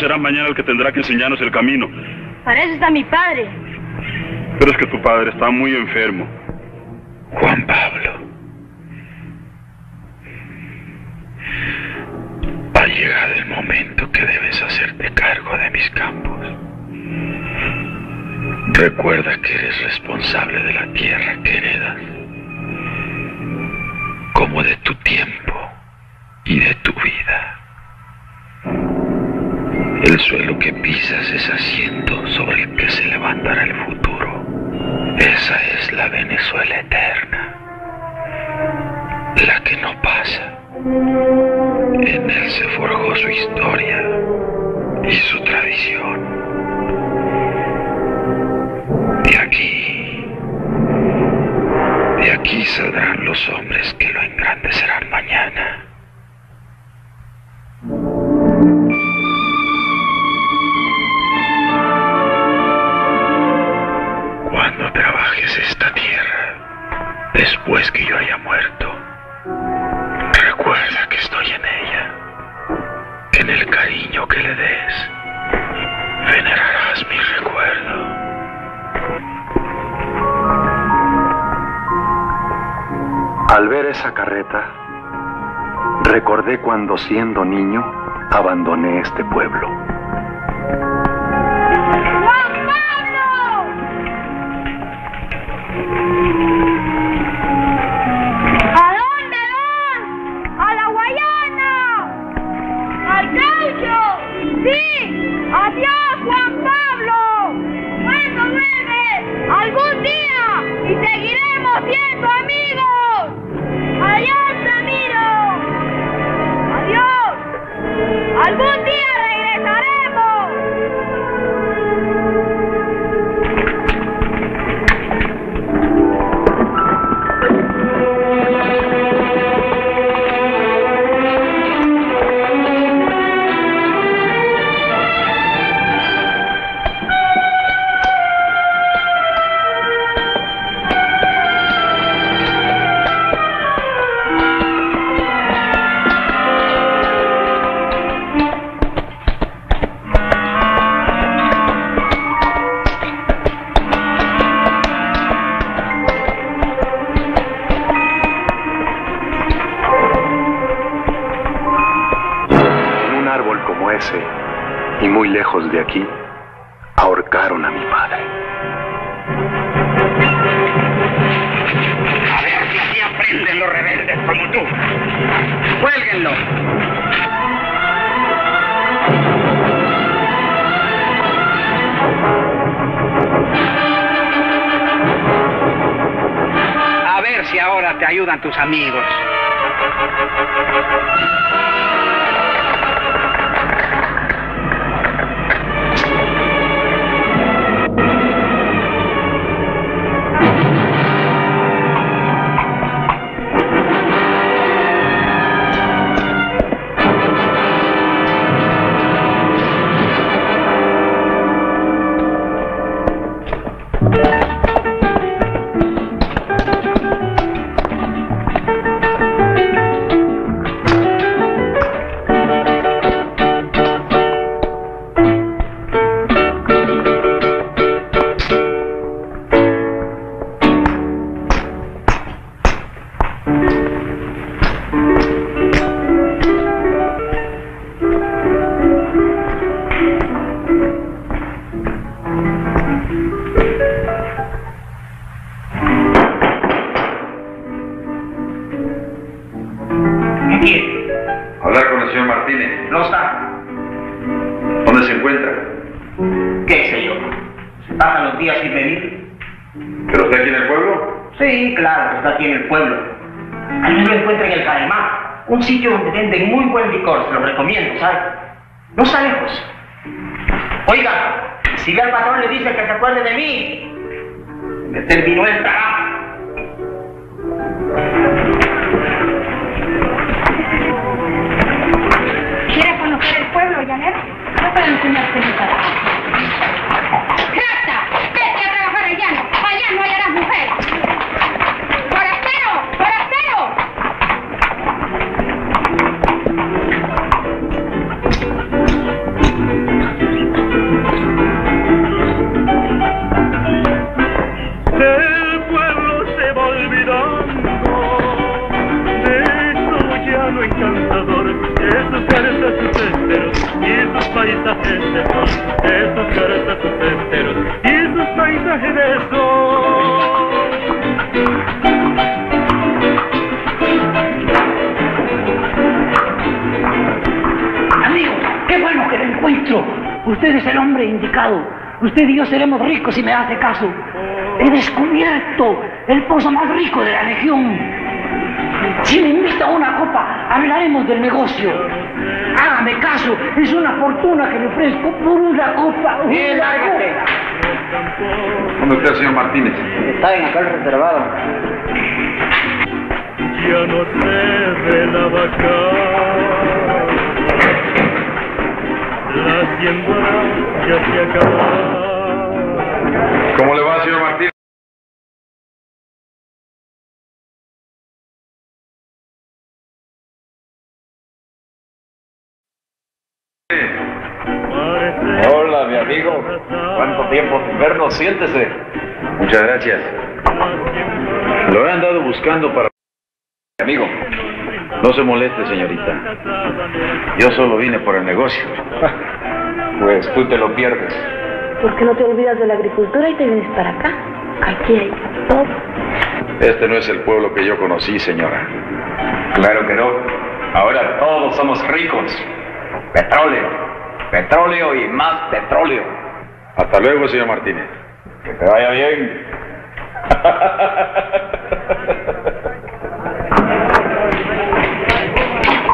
será mañana el que tendrá que enseñarnos el camino. Para eso está mi padre. Pero es que tu padre está muy enfermo. El suelo que pisas es asiento sobre el que se levantará el futuro. Esa es la Venezuela eterna, la que no pasa. En él se forjó su historia y su tradición. De aquí, de aquí saldrán los hombres que lo engrandecerán mañana. después que yo haya muerto, recuerda que estoy en ella. En el cariño que le des, venerarás mi recuerdo. Al ver esa carreta, recordé cuando siendo niño abandoné este pueblo. ¡Juan Carlos! Ahora te ayudan tus amigos. Caso. He descubierto el pozo más rico de la región. Si me invita a una copa, hablaremos del negocio. Hágame caso, es una fortuna que le ofrezco por una copa. ¡Eh, una lárgate! ¿Dónde está el señor Martínez? Está en acá el reservado. Ya no se ve la vaca, la siembra ya se acaba. ¿Cómo le va, señor Martínez? Hola, mi amigo. ¿Cuánto tiempo sin vernos? Siéntese. Muchas gracias. Lo he andado buscando para... Amigo, no se moleste, señorita. Yo solo vine por el negocio. Pues tú te lo pierdes. ¿Por qué no te olvidas de la agricultura y te vienes para acá? Aquí hay todo. Este no es el pueblo que yo conocí, señora. Claro que no. Ahora todos somos ricos. Petróleo. Petróleo y más petróleo. Hasta luego, señor Martínez. Que te vaya bien.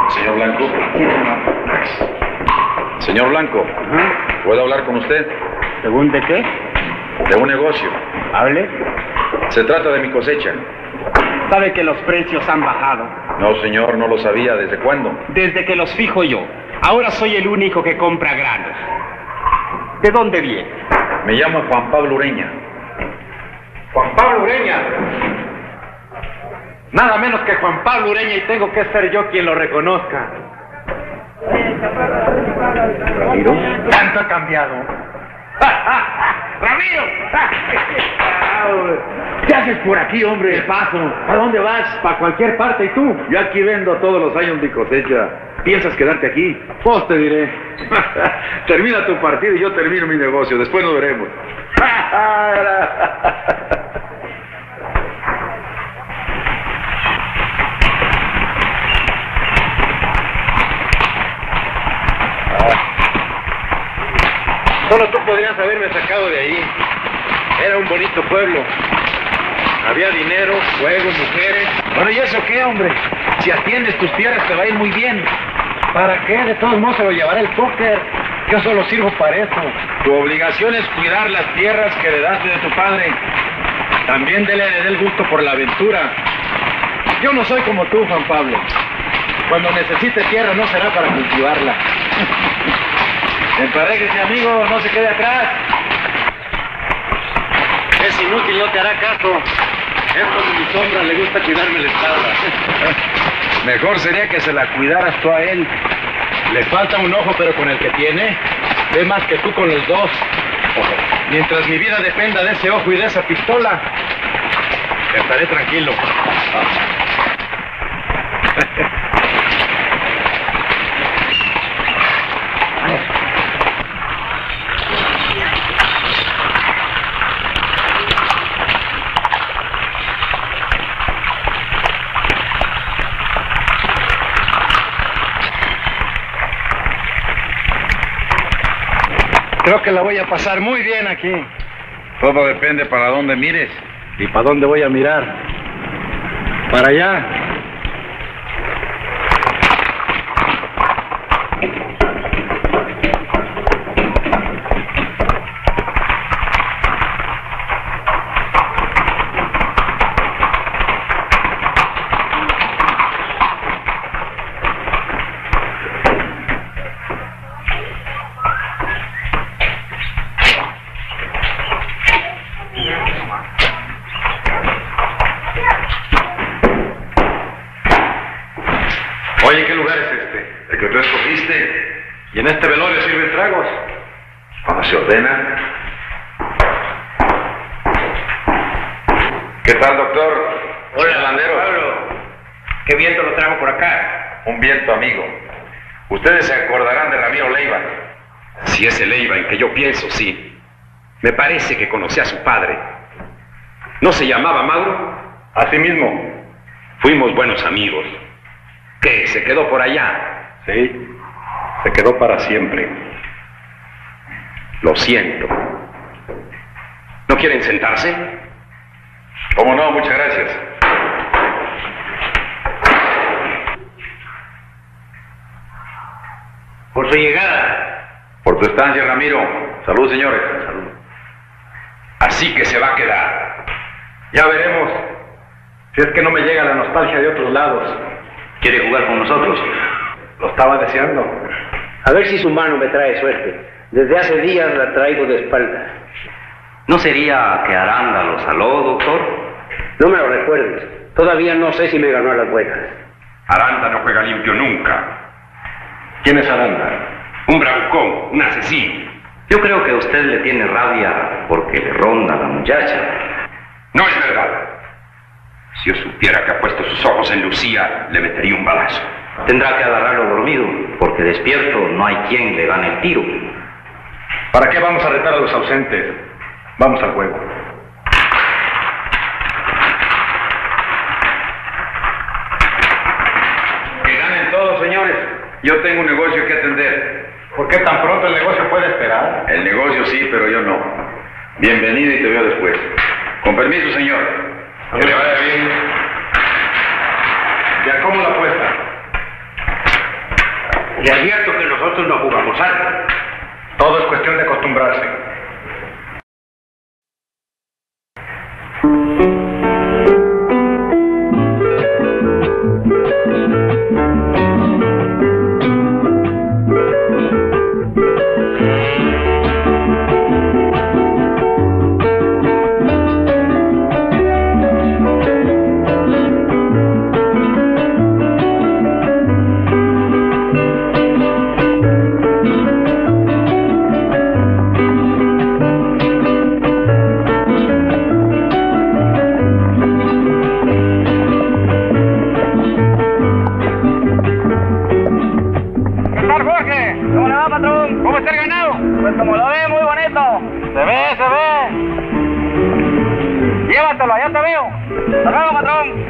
Señor Blanco. Señor Blanco, ¿puedo hablar con usted? ¿Según de qué? De un negocio. Hable. Se trata de mi cosecha. Sabe que los precios han bajado. No, señor, no lo sabía. ¿Desde cuándo? Desde que los fijo yo. Ahora soy el único que compra granos. ¿De dónde viene? Me llamo Juan Pablo Ureña. Juan Pablo Ureña. Nada menos que Juan Pablo Ureña y tengo que ser yo quien lo reconozca. ¿Ramiro? Tanto ha cambiado. ¡Ramiro! ¿Qué haces por aquí, hombre? ¿Qué paso? ¿A dónde vas? Para cualquier parte, ¿y tú? Yo aquí vendo todos los años mi cosecha. ¿Piensas quedarte aquí? Pues te diré. Termina tu partido y yo termino mi negocio. Después nos veremos. Solo tú podrías haberme sacado de ahí. Era un bonito pueblo. Había dinero, juego, mujeres. Bueno, ¿y eso qué, hombre? Si atiendes tus tierras te va a ir muy bien. ¿Para qué? De todos modos se lo llevará el póker. Yo solo sirvo para eso. Tu obligación es cuidar las tierras que heredaste de tu padre. También dele el gusto por la aventura. Yo no soy como tú, Juan Pablo. Cuando necesite tierra no será para cultivarla. Emparéjese, amigo, no se quede atrás. Es inútil, no te hará caso. Es como mi sombra, le gusta cuidarme la espalda. Mejor sería que se la cuidaras tú a él. Le falta un ojo, pero con el que tiene, ve más que tú con los dos. Mientras mi vida dependa de ese ojo y de esa pistola, estaré tranquilo. Creo que la voy a pasar muy bien aquí. Todo depende para dónde mires. ¿Y para dónde voy a mirar? Para allá. Oye, ¿qué lugar es este? El que tú escogiste. Y en este velorio sirven tragos. Cuando se ordena. ¿Qué tal, doctor? Hola, Landero. Pablo. ¿Qué viento lo trajo por acá? Un viento amigo. Ustedes se acordarán de Ramiro Leiva. Si es el Leiva en que yo pienso, sí. Me parece que conocí a su padre. ¿No se llamaba Mauro? Así mismo. Fuimos buenos amigos. ¿Qué? ¿Se quedó por allá? Sí. Se quedó para siempre. Lo siento. ¿No quieren sentarse? ¿Cómo no? Muchas gracias. Por su llegada. Por tu estancia, Ramiro. Salud, señores. Así que se va a quedar. Ya veremos. Si es que no me llega la nostalgia de otros lados. ¿Quiere jugar con nosotros? Lo estaba deseando. A ver si su mano me trae suerte. Desde hace días la traigo de espalda. ¿No sería que Aranda lo saló, doctor? No me lo recuerdes. Todavía no sé si me ganó a las buenas. Aranda no juega limpio nunca. ¿Quién es Aranda? Un bravucón, un asesino. Yo creo que usted le tiene rabia porque le ronda a la muchacha. No es verdad. Si yo supiera que ha puesto sus ojos en Lucía, le metería un balazo. Tendrá que agarrarlo dormido, porque despierto no hay quien le gane el tiro. ¿Para qué vamos a retar a los ausentes? Vamos al juego. Que ganen todos, señores. Yo tengo un negocio que atender. ¿Por qué tan pronto el negocio puede esperar? El negocio sí, pero yo no. Bienvenido y te veo después. Con permiso, señor. Que le vaya bien. ¿Ya cómo la apuesta? Le advierto que nosotros no jugamos algo. Todo es cuestión de acostumbrarse. Suéltalo, allá te veo. Hasta luego, patrón.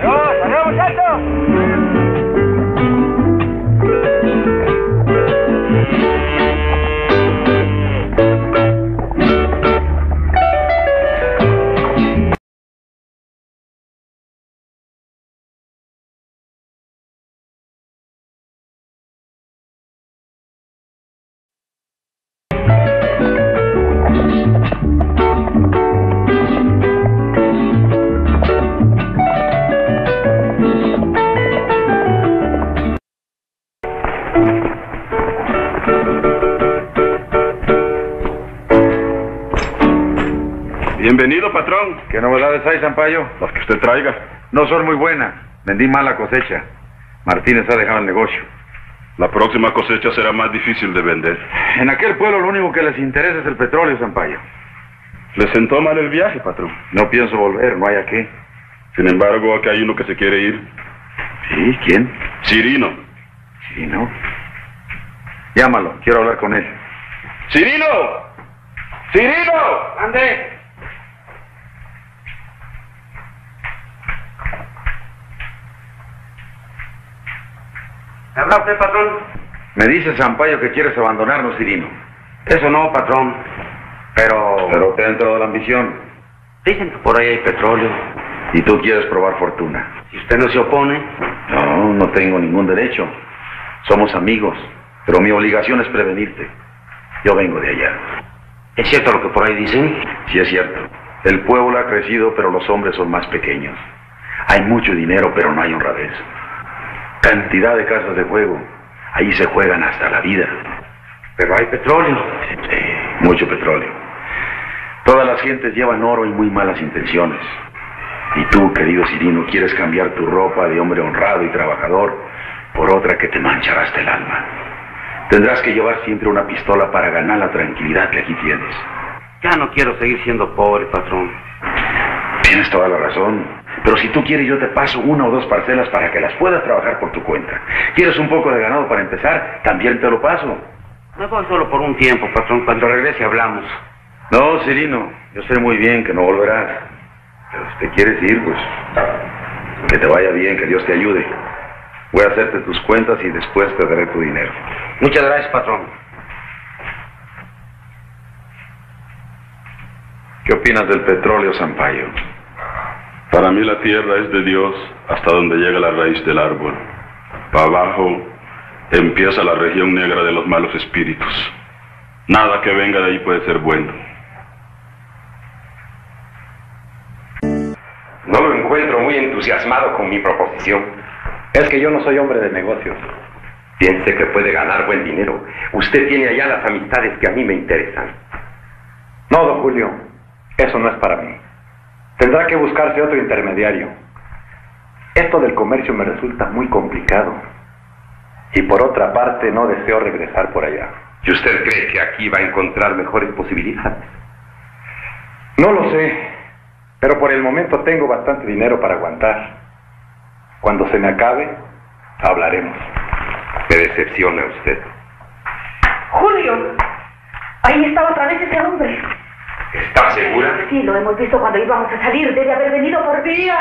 ¿Qué novedades hay, Zampayo? Las que usted traiga. No son muy buenas. Vendí mala cosecha. Martínez ha dejado el negocio. La próxima cosecha será más difícil de vender. En aquel pueblo lo único que les interesa es el petróleo, Zampayo. Le sentó mal el viaje, patrón. No pienso volver, no hay a qué. Sin embargo, aquí hay uno que se quiere ir. ¿Sí? ¿Quién? Cirino. ¿Cirino? Llámalo, quiero hablar con él. ¡Cirino! ¡Cirino! ¡Ande! ¿Me habla usted, patrón? Me dice Zampayo que quieres abandonarnos, Cirino. Eso no, patrón. Pero... Pero te ha entrado la ambición. Dicen que por ahí hay petróleo. Y tú quieres probar fortuna. Si usted no se opone... No, no tengo ningún derecho. Somos amigos. Pero mi obligación es prevenirte. Yo vengo de allá. ¿Es cierto lo que por ahí dicen? Sí, es cierto. El pueblo ha crecido, pero los hombres son más pequeños. Hay mucho dinero, pero no hay honradez. Cantidad de casas de juego. Ahí se juegan hasta la vida. Pero hay petróleo. Sí, mucho petróleo. Todas las gentes llevan oro y muy malas intenciones. Y tú, querido Cirino, quieres cambiar tu ropa de hombre honrado y trabajador por otra que te manchará hasta el alma. Tendrás que llevar siempre una pistola para ganar la tranquilidad que aquí tienes. Ya no quiero seguir siendo pobre, patrón. Tienes toda la razón. Pero si tú quieres, yo te paso una o dos parcelas para que las puedas trabajar por tu cuenta. ¿Quieres un poco de ganado para empezar? También te lo paso. Me voy solo por un tiempo, patrón. Cuando regrese hablamos. No, Cirino, yo sé muy bien que no volverás. Pero si te quieres ir, pues que te vaya bien, que Dios te ayude. Voy a hacerte tus cuentas y después te daré tu dinero. Muchas gracias, patrón. ¿Qué opinas del petróleo, Zampayo? Para mí la tierra es de Dios hasta donde llega la raíz del árbol. Para abajo empieza la región negra de los malos espíritus. Nada que venga de ahí puede ser bueno. No lo encuentro muy entusiasmado con mi proposición. Es que yo no soy hombre de negocios. Piense que puede ganar buen dinero. Usted tiene allá las amistades que a mí me interesan. No, don Julio, eso no es para mí. Tendrá que buscarse otro intermediario. Esto del comercio me resulta muy complicado. Y por otra parte, no deseo regresar por allá. ¿Y usted cree que aquí va a encontrar mejores posibilidades? No lo sé, pero por el momento tengo bastante dinero para aguantar. Cuando se me acabe, hablaremos. Me decepciona usted. Julio, ahí está otra vez ese hombre. ¿Está segura? Sí, lo hemos visto cuando íbamos a salir. Debe haber venido por día.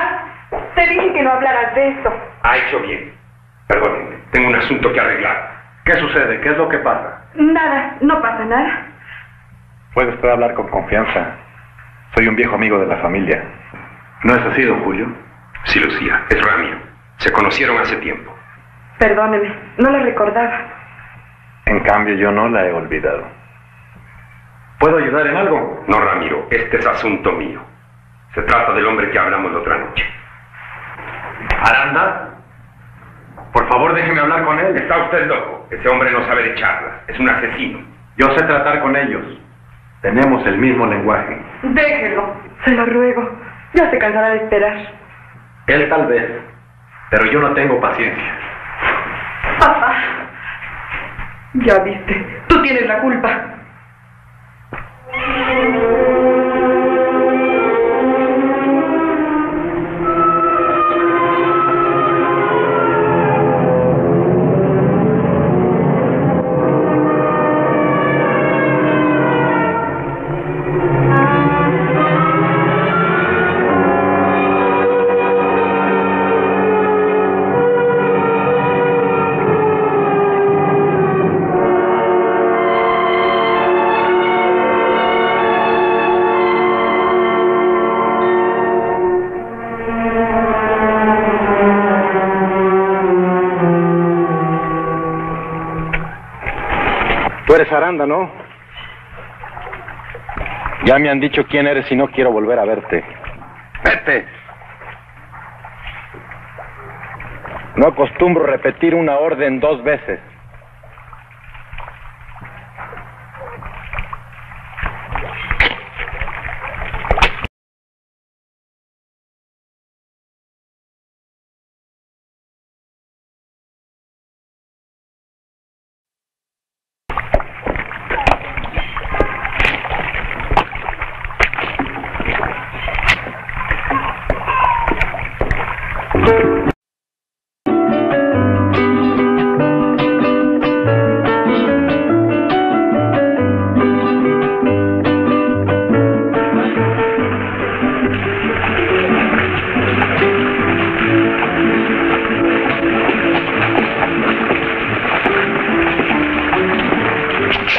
Te dije que no hablaras de esto. Ha hecho bien. Perdónenme, tengo un asunto que arreglar. ¿Qué sucede? ¿Qué es lo que pasa? Nada, no pasa nada. Puede usted hablar con confianza. Soy un viejo amigo de la familia. ¿No es así, don Julio? Sí, Lucía, es Ramiro. Se conocieron hace tiempo. Perdóneme, no la recordaba. En cambio, yo no la he olvidado. ¿Puedo ayudar en algo? No, Ramiro, este es asunto mío. Se trata del hombre que hablamos la otra noche. ¿Aranda? Por favor, déjeme hablar con él. Está usted loco. Ese hombre no sabe de charlas. Es un asesino. Yo sé tratar con ellos. Tenemos el mismo lenguaje. Déjelo, se lo ruego. Ya se cansará de esperar. Él tal vez, pero yo no tengo paciencia. Papá, ya viste, tú tienes la culpa. Tú ¿no? Ya me han dicho quién eres y no quiero volver a verte. Vete. No acostumbro repetir una orden dos veces.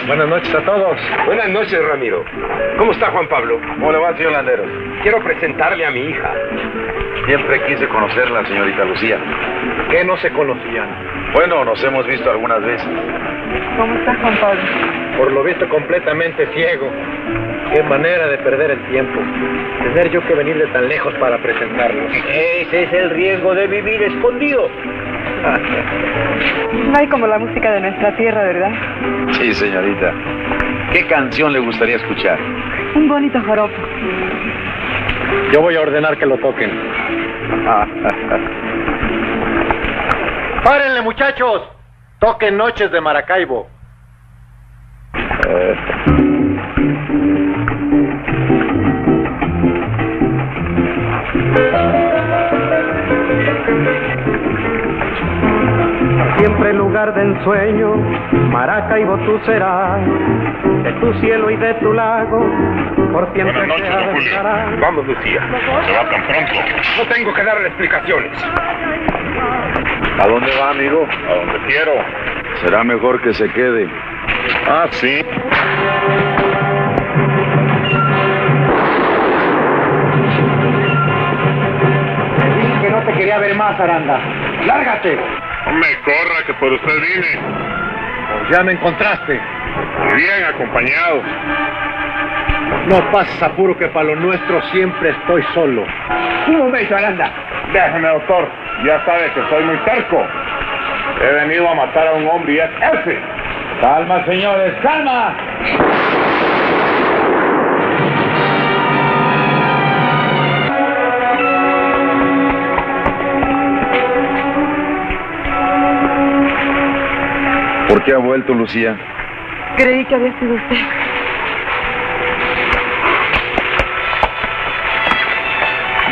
Buenas noches a todos. Buenas noches, Ramiro. ¿Cómo está Juan Pablo? ¿Cómo le va, señor Landeros? Quiero presentarle a mi hija. Siempre quise conocerla, señorita Lucía. ¿Qué no se conocían? Bueno, nos hemos visto algunas veces. ¿Cómo estás, Juan Pablo? Por lo visto completamente ciego. Qué manera de perder el tiempo. Tener yo que venir de tan lejos para presentarlos. Ese es el riesgo de vivir escondido. No hay como la música de nuestra tierra, ¿verdad? Sí, señorita. ¿Qué canción le gustaría escuchar? Un bonito joropo. Yo voy a ordenar que lo toquen. ¡Párenle, muchachos! Toquen Noches de Maracaibo. Lugar de ensueño, Maracaibo tú serás, de tu cielo y de tu lago, por siempre Buenas noches, Julio. Vamos, Lucía. Se va tan pronto. No tengo que darle explicaciones. ¿A dónde va, amigo? A donde quiero. Será mejor que se quede. Ah, sí. Te dije que no te quería ver más, Aranda. ¡Lárgate! No me corra, que por usted vine. Pues ya me encontraste. Muy bien, acompañado. No pases apuro que para lo nuestro siempre estoy solo. Un momento, Aranda. Déjeme, doctor. Ya sabe que soy muy terco. He venido a matar a un hombre y es ese. Calma, señores, calma. ¿Por qué ha vuelto, Lucía? Creí que había sido usted.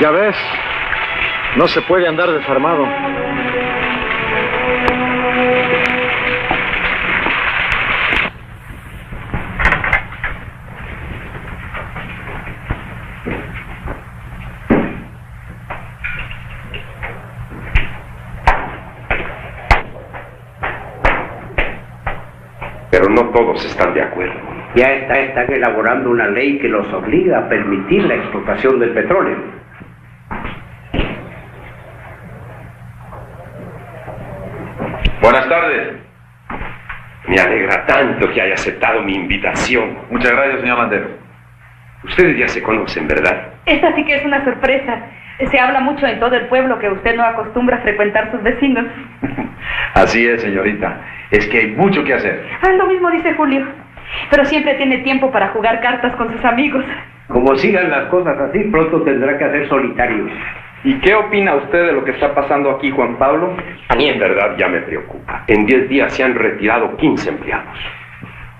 Ya ves, no se puede andar desarmado. Pero no todos están de acuerdo. Ya está, están elaborando una ley que los obliga a permitir la explotación del petróleo. Buenas tardes. Me alegra tanto que haya aceptado mi invitación. Muchas gracias, señor Landero. Ustedes ya se conocen, ¿verdad? Esta sí que es una sorpresa. Se habla mucho en todo el pueblo que usted no acostumbra a frecuentar sus vecinos. Así es, señorita. Es que hay mucho que hacer. Ah, lo mismo dice Julio. Pero siempre tiene tiempo para jugar cartas con sus amigos. Como sigan las cosas así, pronto tendrá que hacer solitarios. ¿Y qué opina usted de lo que está pasando aquí, Juan Pablo? A mí en verdad ya me preocupa. En 10 días se han retirado 15 empleados.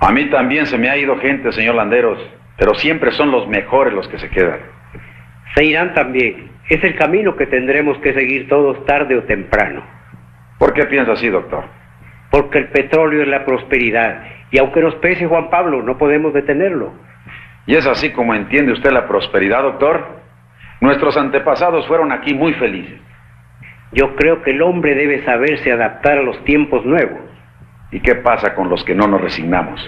A mí también se me ha ido gente, señor Landeros, pero siempre son los mejores los que se quedan. Se irán también. Es el camino que tendremos que seguir todos tarde o temprano. ¿Por qué piensa así, doctor? Porque el petróleo es la prosperidad. Y aunque nos pese Juan Pablo, no podemos detenerlo. ¿Y es así como entiende usted la prosperidad, doctor? Nuestros antepasados fueron aquí muy felices. Yo creo que el hombre debe saberse adaptar a los tiempos nuevos. ¿Y qué pasa con los que no nos resignamos?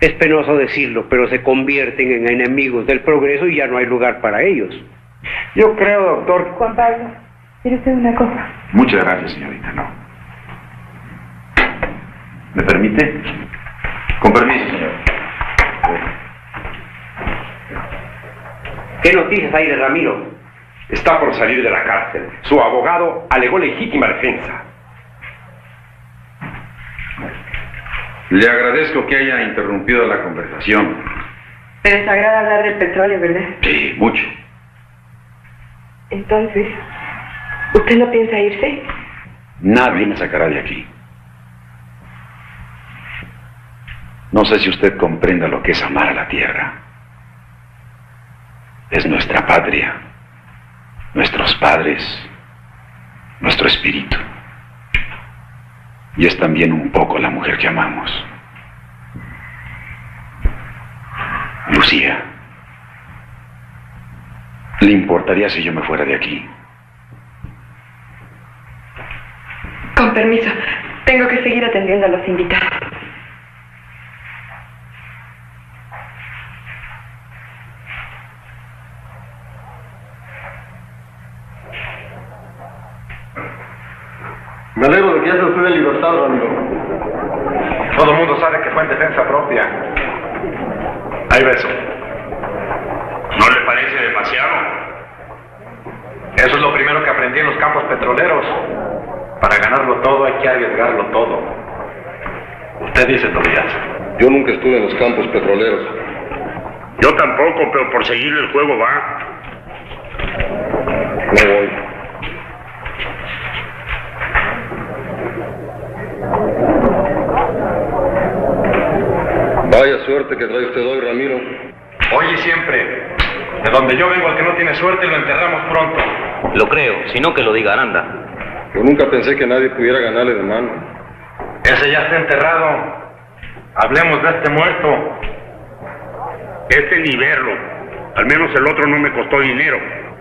Es penoso decirlo, pero se convierten en enemigos del progreso y ya no hay lugar para ellos. Yo creo, doctor. Juan Pablo, ¿quiere usted una cosa? Muchas gracias, señorita. No. ¿Me permite? Con permiso, señor. ¿Qué noticias hay de Ramiro? Está por salir de la cárcel. Su abogado alegó legítima defensa. Le agradezco que haya interrumpido la conversación. Me desagrada hablar del petróleo, ¿verdad? Sí, mucho. Entonces, ¿usted no piensa irse? Nadie me sacará de aquí. No sé si usted comprenda lo que es amar a la tierra. Es nuestra patria, nuestros padres, nuestro espíritu. Y es también un poco la mujer que amamos. Lucía, ¿le importaría si yo me fuera de aquí? Con permiso, tengo que seguir atendiendo a los invitados. Me alegro de que ya se usted en libertad, amigo. Todo el mundo sabe que fue en defensa propia. Hay beso. ¿No le parece demasiado? Eso es lo primero que aprendí en los campos petroleros. Para ganarlo todo hay que arriesgarlo todo. Usted dice, Tobías. Yo nunca estuve en los campos petroleros. Yo tampoco, pero por seguir el juego va. No voy. Vaya suerte que trae usted hoy, Ramiro. Hoy y siempre. De donde yo vengo, el que no tiene suerte lo enterramos pronto. Lo creo, sino que lo diga Aranda. Yo nunca pensé que nadie pudiera ganarle de mano. Ese ya está enterrado. Hablemos de este muerto. Este ni verlo. Al menos el otro no me costó dinero.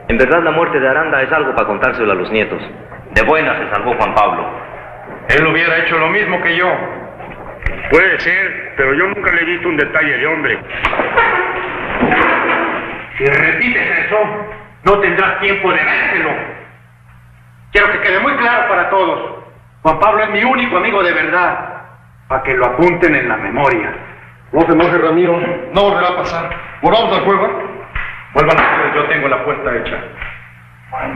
En verdad la muerte de Aranda es algo para contárselo a los nietos. De buena se salvó Juan Pablo. Él hubiera hecho lo mismo que yo. Puede ser, pero yo nunca le he visto un detalle de hombre. Si repites eso, no tendrás tiempo de vérselo. Quiero que quede muy claro para todos. Juan Pablo es mi único amigo de verdad. Para que lo apunten en la memoria. No se enoje, Ramiro. No volverá a pasar. ¿Volvamos al juego? Vuelvan ustedes, yo tengo la apuesta hecha.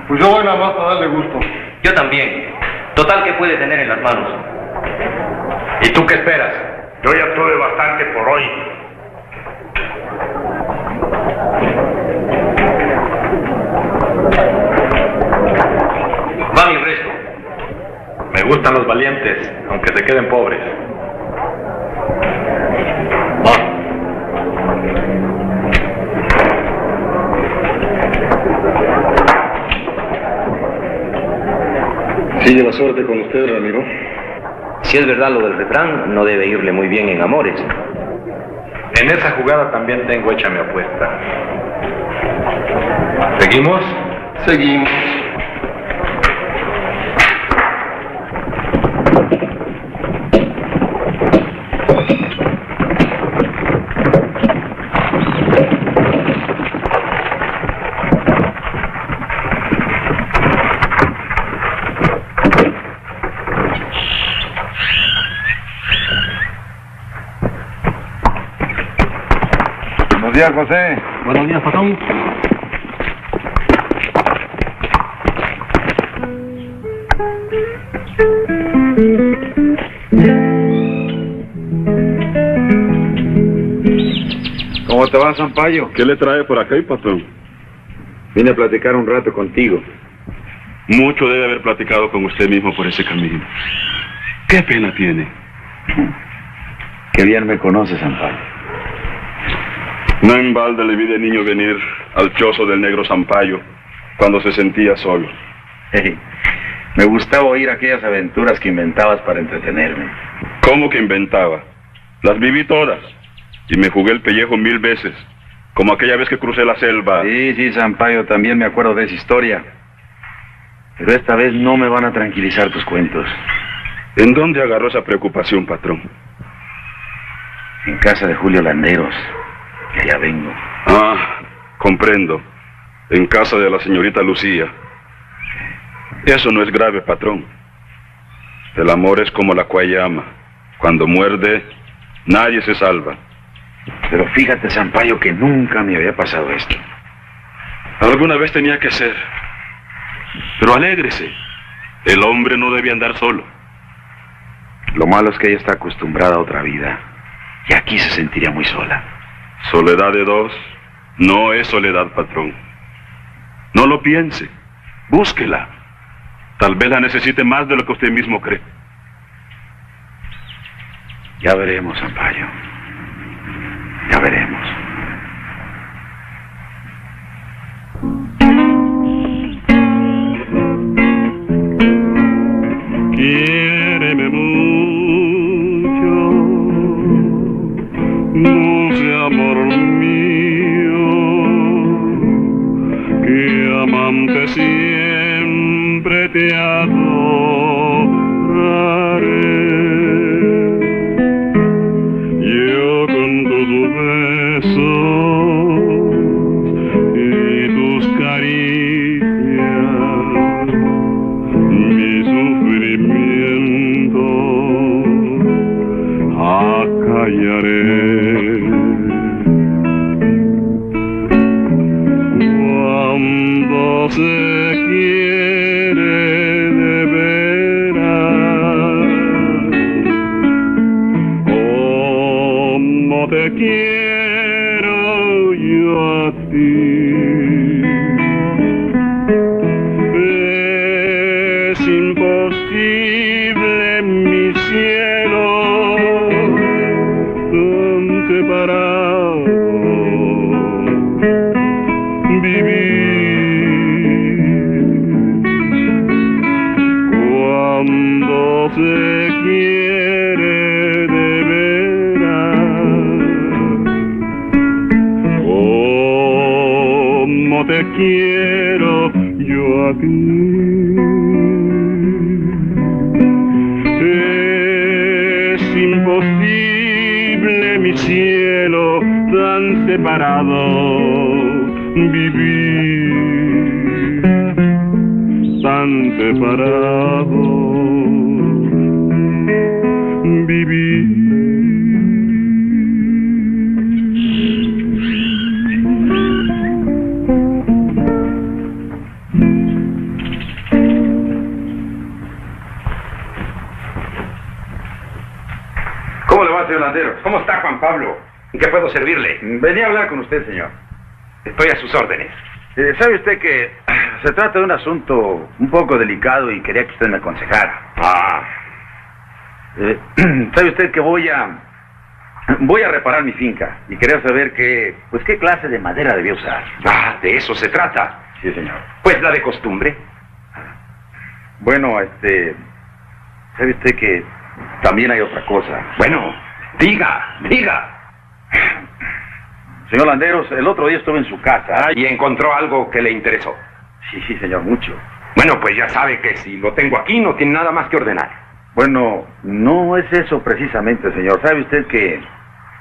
Pues yo voy nada más para darle gusto. Yo también. Total que puede tener en las manos. ¿Y tú qué esperas? Yo ya tuve bastante por hoy. Va mi resto. Me gustan los valientes, aunque se queden pobres. Sigue la suerte con usted, Ramiro. Si es verdad lo del refrán, no debe irle muy bien en amores. En esa jugada también tengo hecha mi apuesta. ¿Seguimos? Seguimos. Días, José. Buenos días, patrón. ¿Cómo te va, Zampayo? ¿Qué le trae por acá, patrón? Vine a platicar un rato contigo. Mucho debe haber platicado con usted mismo por ese camino. ¿Qué pena tiene? Qué bien me conoces, Zampayo. No en balde le vi de niño venir al chozo del negro Zampayo cuando se sentía solo. Hey, me gustaba oír aquellas aventuras que inventabas para entretenerme. ¿Cómo que inventaba? Las viví todas y me jugué el pellejo mil veces, como aquella vez que crucé la selva. Sí, sí, Zampayo, también me acuerdo de esa historia. Pero esta vez no me van a tranquilizar tus cuentos. ¿En dónde agarró esa preocupación, patrón? En casa de Julio Landeros. Y allá vengo. Ah, comprendo. En casa de la señorita Lucía. Eso no es grave, patrón. El amor es como la cuayama. Cuando muerde, nadie se salva. Pero fíjate, Zampayo, que nunca me había pasado esto. Alguna vez tenía que ser. Pero alégrese. El hombre no debe andar solo. Lo malo es que ella está acostumbrada a otra vida. Y aquí se sentiría muy sola. Soledad de dos no es soledad, patrón. No lo piense. Búsquela. Tal vez la necesite más de lo que usted mismo cree. Ya veremos, Zampayo. Ya veremos. Siempre ¿Sabe usted que se trata de un asunto un poco delicado y quería que usted me aconsejara? Ah, Eh, ¿Sabe usted que voy a voy a reparar mi finca y quería saber qué pues qué clase de madera debía usar? ah, de eso se trata. Sí, señor. Pues la de costumbre. Bueno, este ¿sabe usted que también hay otra cosa? Bueno, diga, diga. Señor Landeros, el otro día estuve en su casa. y encontró algo que le interesó. Sí, sí, señor, mucho. Bueno, pues ya sabe que si lo tengo aquí no tiene nada más que ordenar. Bueno, no es eso precisamente, señor. ¿Sabe usted que...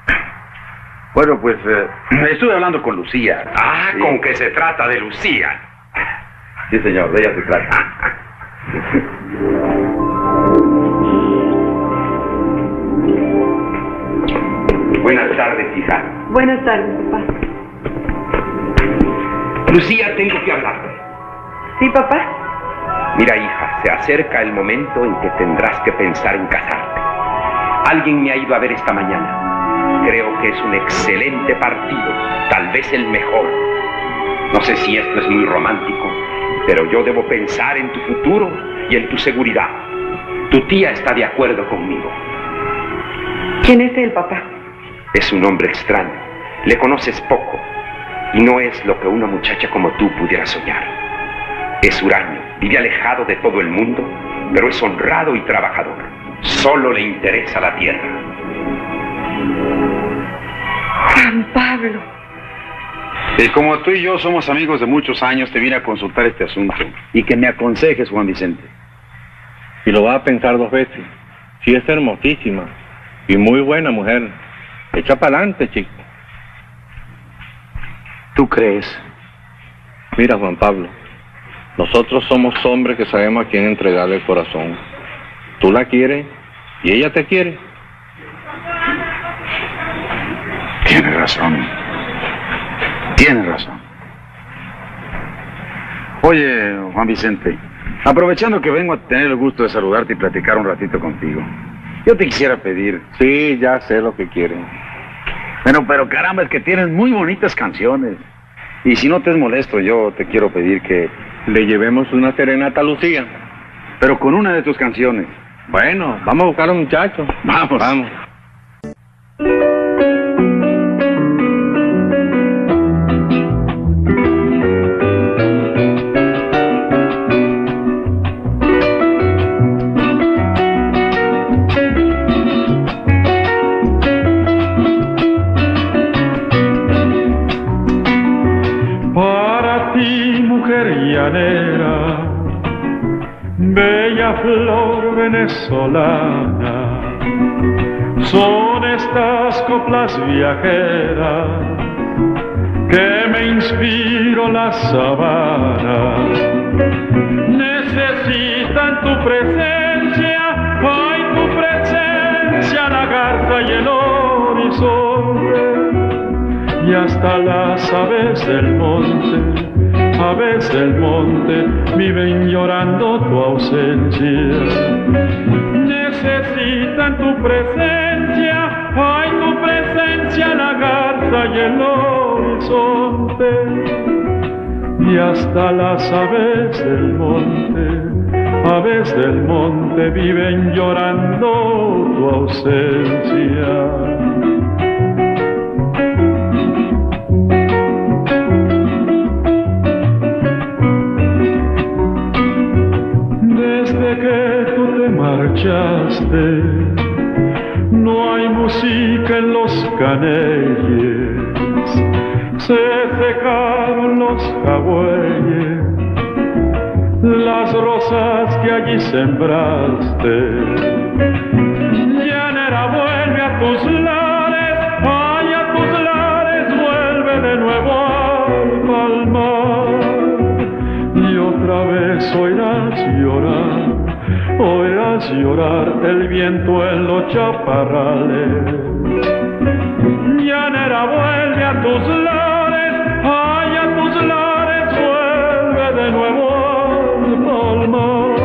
Bueno, pues eh, estuve hablando con Lucía. Ah, Sí. con que se trata de Lucía. Sí, señor, de ella se trata. Buenas tardes, hija. Buenas tardes, papá. Lucía, tengo que hablarte. ¿Sí, papá? Mira, hija, se acerca el momento en que tendrás que pensar en casarte. Alguien me ha ido a ver esta mañana. Creo que es un excelente partido, tal vez el mejor. No sé si esto es muy romántico, pero yo debo pensar en tu futuro y en tu seguridad. Tu tía está de acuerdo conmigo. ¿Quién es él, papá? Es un hombre extraño. Le conoces poco. Y no es lo que una muchacha como tú pudiera soñar. Es huraño, vive alejado de todo el mundo, pero es honrado y trabajador. Solo le interesa la tierra. Juan Pablo. Y como tú y yo somos amigos de muchos años, te vine a consultar este asunto. Y que me aconsejes, Juan Vicente. Y lo va a pensar dos veces. Sí es hermosísima y muy buena mujer. Echa para adelante, chico. ¿Tú crees? Mira, Juan Pablo, nosotros somos hombres que sabemos a quién entregarle el corazón. Tú la quieres y ella te quiere. Tienes razón. Tienes razón. Oye, Juan Vicente, aprovechando que vengo a tener el gusto de saludarte y platicar un ratito contigo, yo te quisiera pedir. Sí, ya sé lo que quieren. Bueno, pero caramba, es que tienes muy bonitas canciones. Y si no te es molesto, yo te quiero pedir que... Le llevemos una serenata a Lucía. Pero con una de tus canciones. Bueno, vamos a buscar a un muchacho. Vamos. Vamos. Bella flor venezolana. Son estas coplas viajeras que me inspiro las sabanas. Necesitan tu presencia, ay tu presencia, la garza y el horizonte. Y hasta las aves del monte, aves del monte, viven llorando tu ausencia. Necesitan tu presencia, ay tu presencia, la garza y el horizonte. Y hasta las aves del monte, aves del monte, viven llorando tu ausencia. No hay música en los canelles, se secaron los jagüeyes, las rosas que allí sembraste. Llanera vuelve a tus lares, ay a tus lares, vuelve de nuevo al palmar. Y otra vez oirás llorar, oirás llorar el viento en los chaparrales. Llanera vuelve a tus lares, ay a tus lares, vuelve de nuevo al palmar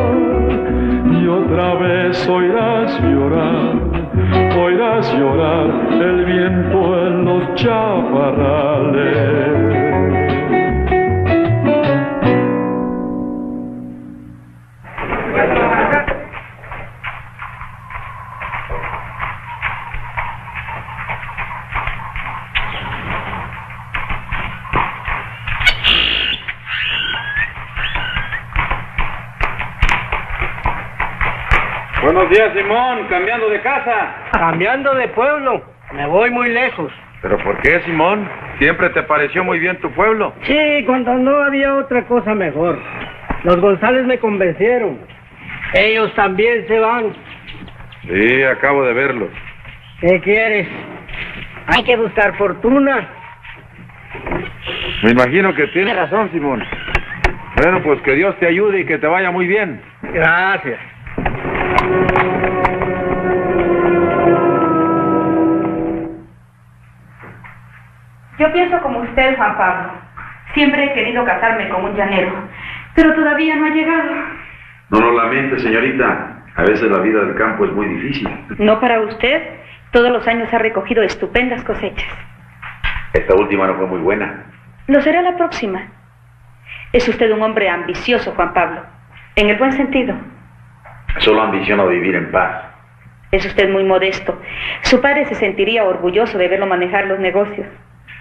y otra vez oirás llorar, oirás llorar el viento en los chaparrales. Días, Simón. Cambiando de casa. Cambiando de pueblo. Me voy muy lejos. ¿Pero por qué, Simón? Siempre te pareció muy bien tu pueblo. Sí, cuando no había otra cosa mejor. Los González me convencieron. Ellos también se van. Sí, acabo de verlos. ¿Qué quieres? Hay que buscar fortuna. Me imagino que tienes razón, Simón. Bueno, pues que Dios te ayude y que te vaya muy bien. Gracias. Yo pienso como usted, Juan Pablo. Siempre he querido casarme con un llanero, pero todavía no ha llegado. No lo lamente, señorita. A veces la vida del campo es muy difícil. No para usted. Todos los años ha recogido estupendas cosechas. Esta última no fue muy buena. Lo será la próxima. Es usted un hombre ambicioso, Juan Pablo. En el buen sentido. Solo ambiciono vivir en paz. Es usted muy modesto. Su padre se sentiría orgulloso de verlo manejar los negocios.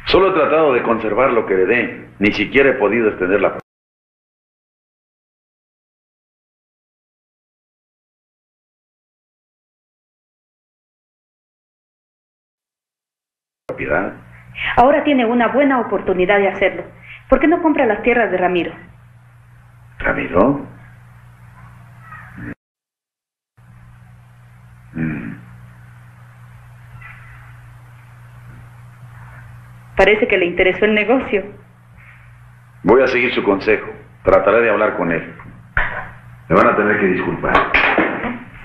Solo he tratado de conservar lo que heredé. Ni siquiera he podido extender la propiedad. Ahora tiene una buena oportunidad de hacerlo. ¿Por qué no compra las tierras de Ramiro? ¿Ramiro? Parece que le interesó el negocio. Voy a seguir su consejo. Trataré de hablar con él. Me van a tener que disculpar.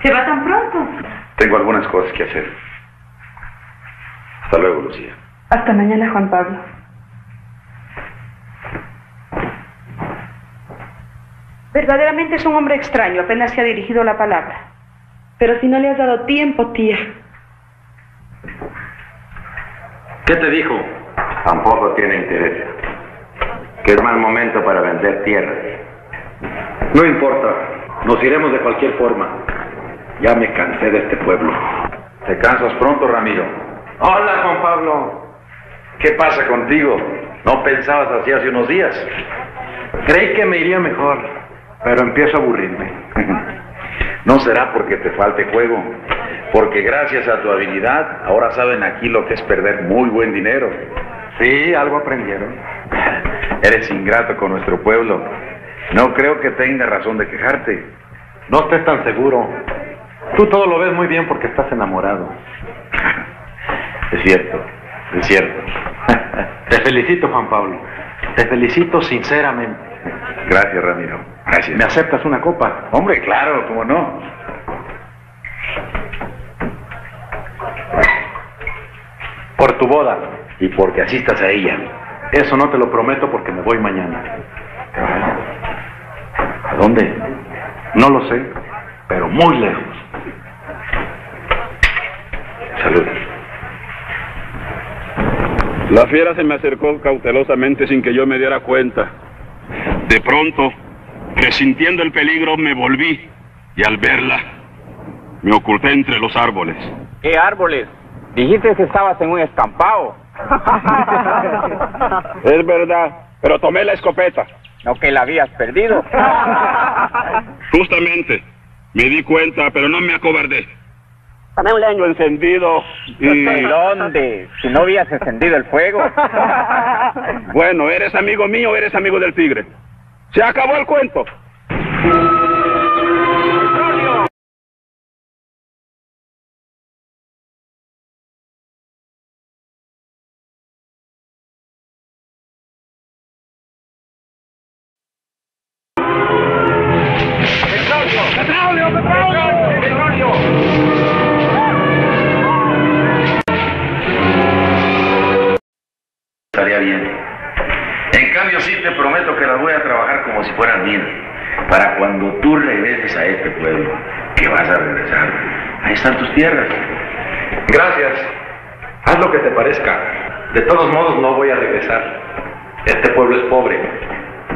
¿Se va tan pronto? Tengo algunas cosas que hacer. Hasta luego, Lucía. Hasta mañana, Juan Pablo. Verdaderamente es un hombre extraño, apenas se ha dirigido la palabra. Pero si no le has dado tiempo, tía. ¿Qué te dijo? Tampoco tiene interés. Que es mal momento para vender tierras. No importa, nos iremos de cualquier forma. Ya me cansé de este pueblo. ¿Te cansas pronto, Ramiro? Hola, Juan Pablo. ¿Qué pasa contigo? ¿No pensabas así hace unos días? Creí que me iría mejor, pero empiezo a aburrirme. No será porque te falte juego, porque gracias a tu habilidad ahora saben aquí lo que es perder muy buen dinero. Sí, algo aprendieron. Eres ingrato con nuestro pueblo. No creo que tenga razón de quejarte. No estés tan seguro. Tú todo lo ves muy bien porque estás enamorado. Es cierto, es cierto. Te felicito, Juan Pablo. Te felicito sinceramente. Gracias, Ramiro. Gracias. ¿Me aceptas una copa? Hombre, claro, cómo no. Por tu boda. Y porque asistas a ella. Eso no te lo prometo porque me voy mañana. ¿A dónde? No lo sé, pero muy lejos. Salud. La fiera se me acercó cautelosamente sin que yo me diera cuenta. De pronto, presintiendo el peligro, me volví y al verla, me oculté entre los árboles. ¿Qué árboles? Dijiste que estabas en un escampado. Es verdad, pero tomé la escopeta. No que la habías perdido. Justamente, me di cuenta, pero no me acobardé. Dame un leño encendido y... ¿Y dónde? Si no habías encendido el fuego. Bueno, ¿eres amigo mío o eres amigo del tigre? Se acabó el cuento. De todos modos, no voy a regresar. Este pueblo es pobre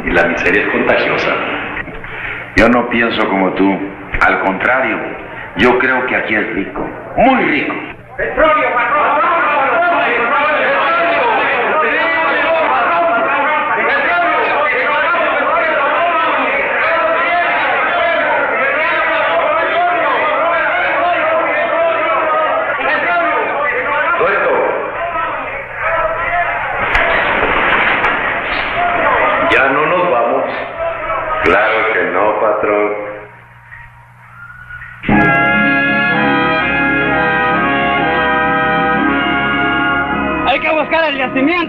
y la miseria es contagiosa. Yo no pienso como tú. Al contrario, yo creo que aquí es rico. Muy rico. ¡Petróleo, Ya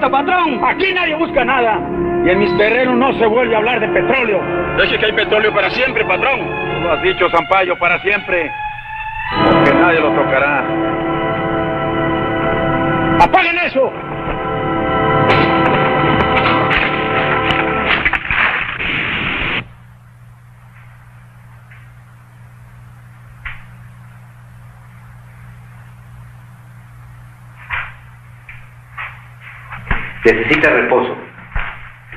patrón. Aquí nadie busca nada. Y en mis terrenos no se vuelve a hablar de petróleo. Deje que hay petróleo para siempre, patrón. Lo has dicho, Zampayo, para siempre. Porque nadie lo tocará. ¡Apaguen eso! Necesita reposo.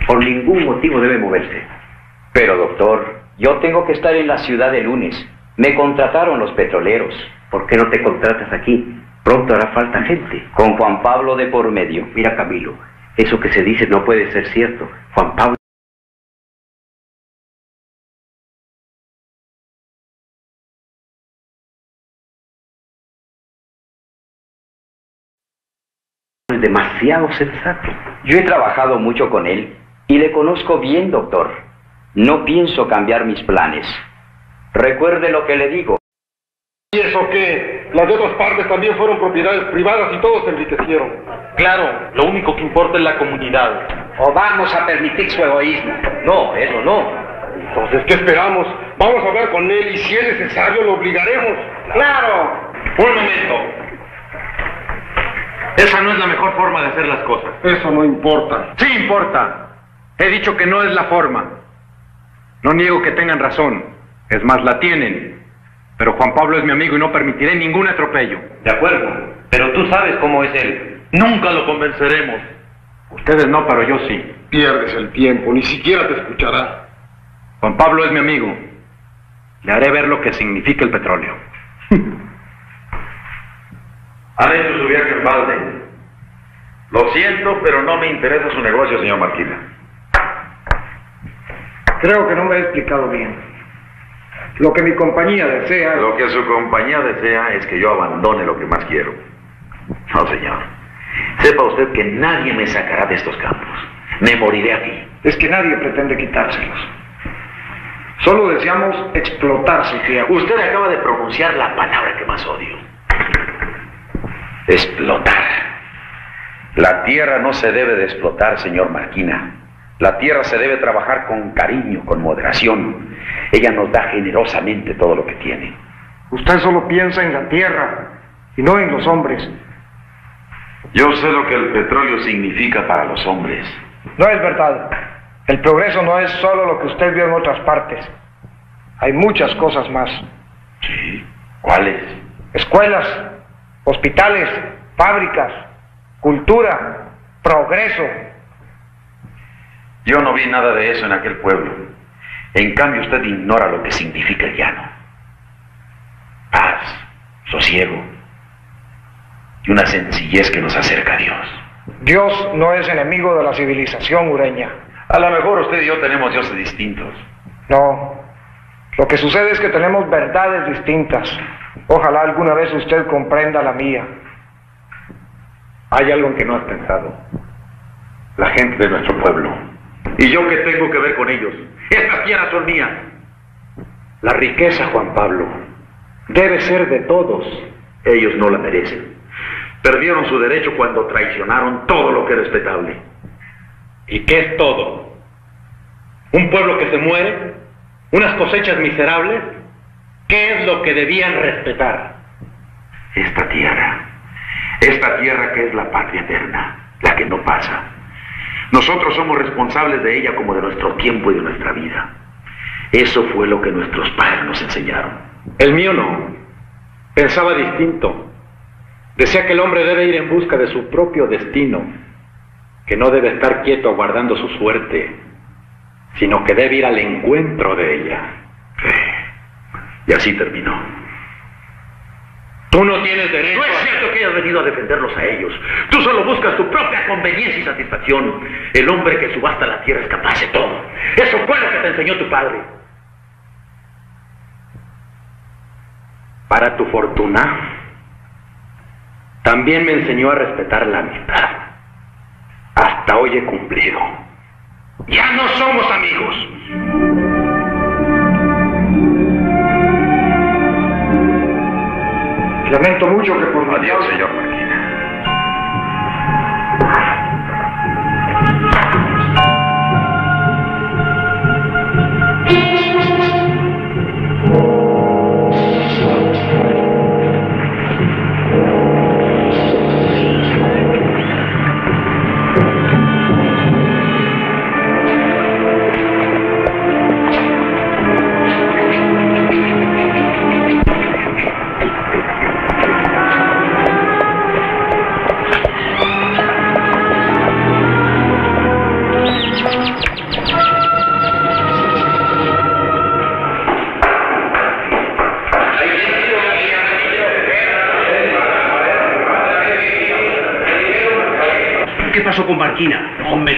Por ningún motivo debe moverse. Pero doctor, yo tengo que estar en la ciudad el lunes. Me contrataron los petroleros. ¿Por qué no te contratas aquí? Pronto hará falta gente. Con Juan Pablo de por medio. Mira, Camilo, eso que se dice no puede ser cierto. Juan Pablo demasiado sensato. Yo he trabajado mucho con él y le conozco bien, doctor. No pienso cambiar mis planes. Recuerde lo que le digo. ¿Y eso qué? Las de otras partes también fueron propiedades privadas y todos se enriquecieron. Claro, lo único que importa es la comunidad. ¿O vamos a permitir su egoísmo? No, eso no. Entonces, ¿qué esperamos? Vamos a hablar con él y si es necesario lo obligaremos. ¡Claro! Un momento. Esa no es la mejor forma de hacer las cosas. Eso no importa. Sí importa. He dicho que no es la forma. No niego que tengan razón. Es más, la tienen. Pero Juan Pablo es mi amigo y no permitiré ningún atropello. De acuerdo, pero tú sabes cómo es él. Nunca lo convenceremos. Ustedes no, pero yo sí. Pierdes el tiempo, ni siquiera te escuchará. Juan Pablo es mi amigo. Le haré ver lo que significa el petróleo. Han hecho su viaje en balde. Lo siento, pero no me interesa su negocio, señor Marquina. Creo que no me he explicado bien. Lo que mi compañía desea... Lo que su compañía desea es que yo abandone lo que más quiero. No, señor. Sepa usted que nadie me sacará de estos campos. Me moriré aquí. Es que nadie pretende quitárselos. Solo deseamos explotar su tierra. Usted acaba de pronunciar la palabra que más odio. Explotar. La tierra no se debe de explotar, señor Marquina. La tierra se debe trabajar con cariño, con moderación. Ella nos da generosamente todo lo que tiene. Usted solo piensa en la tierra y no en los hombres. Yo sé lo que el petróleo significa para los hombres. No es verdad. El progreso no es solo lo que usted vio en otras partes. Hay muchas cosas más. Sí. ¿Cuáles? Escuelas, hospitales, fábricas, cultura, progreso. Yo no vi nada de eso en aquel pueblo. En cambio, usted ignora lo que significa el llano. Paz, sosiego y una sencillez que nos acerca a Dios. Dios no es enemigo de la civilización ureña. A lo mejor usted y yo tenemos dioses distintos. No. Lo que sucede es que tenemos verdades distintas. Ojalá alguna vez usted comprenda la mía. Hay algo en que no has pensado. La gente de nuestro pueblo. ¿Y yo qué tengo que ver con ellos? Estas tierras son mías. La riqueza, Juan Pablo, debe ser de todos. Ellos no la merecen. Perdieron su derecho cuando traicionaron todo lo que es respetable. ¿Y qué es todo? ¿Un pueblo que se muere? ¿Unas cosechas miserables? ¿Qué es lo que debían respetar? Esta tierra. Esta tierra que es la patria eterna, la que no pasa. Nosotros somos responsables de ella como de nuestro tiempo y de nuestra vida. Eso fue lo que nuestros padres nos enseñaron. El mío no. Pensaba distinto. Decía que el hombre debe ir en busca de su propio destino, que no debe estar quieto aguardando su suerte, sino que debe ir al encuentro de ella. Y así terminó. Tú no tienes derecho. No es cierto que hayas venido a defenderlos a ellos. Tú solo buscas tu propia conveniencia y satisfacción. El hombre que subasta la tierra es capaz de todo. Eso fue lo que te enseñó tu padre. Para tu fortuna, también me enseñó a respetar la amistad. Hasta hoy he cumplido. Ya no somos amigos. Lamento mucho que por Adiós, señor Marquina.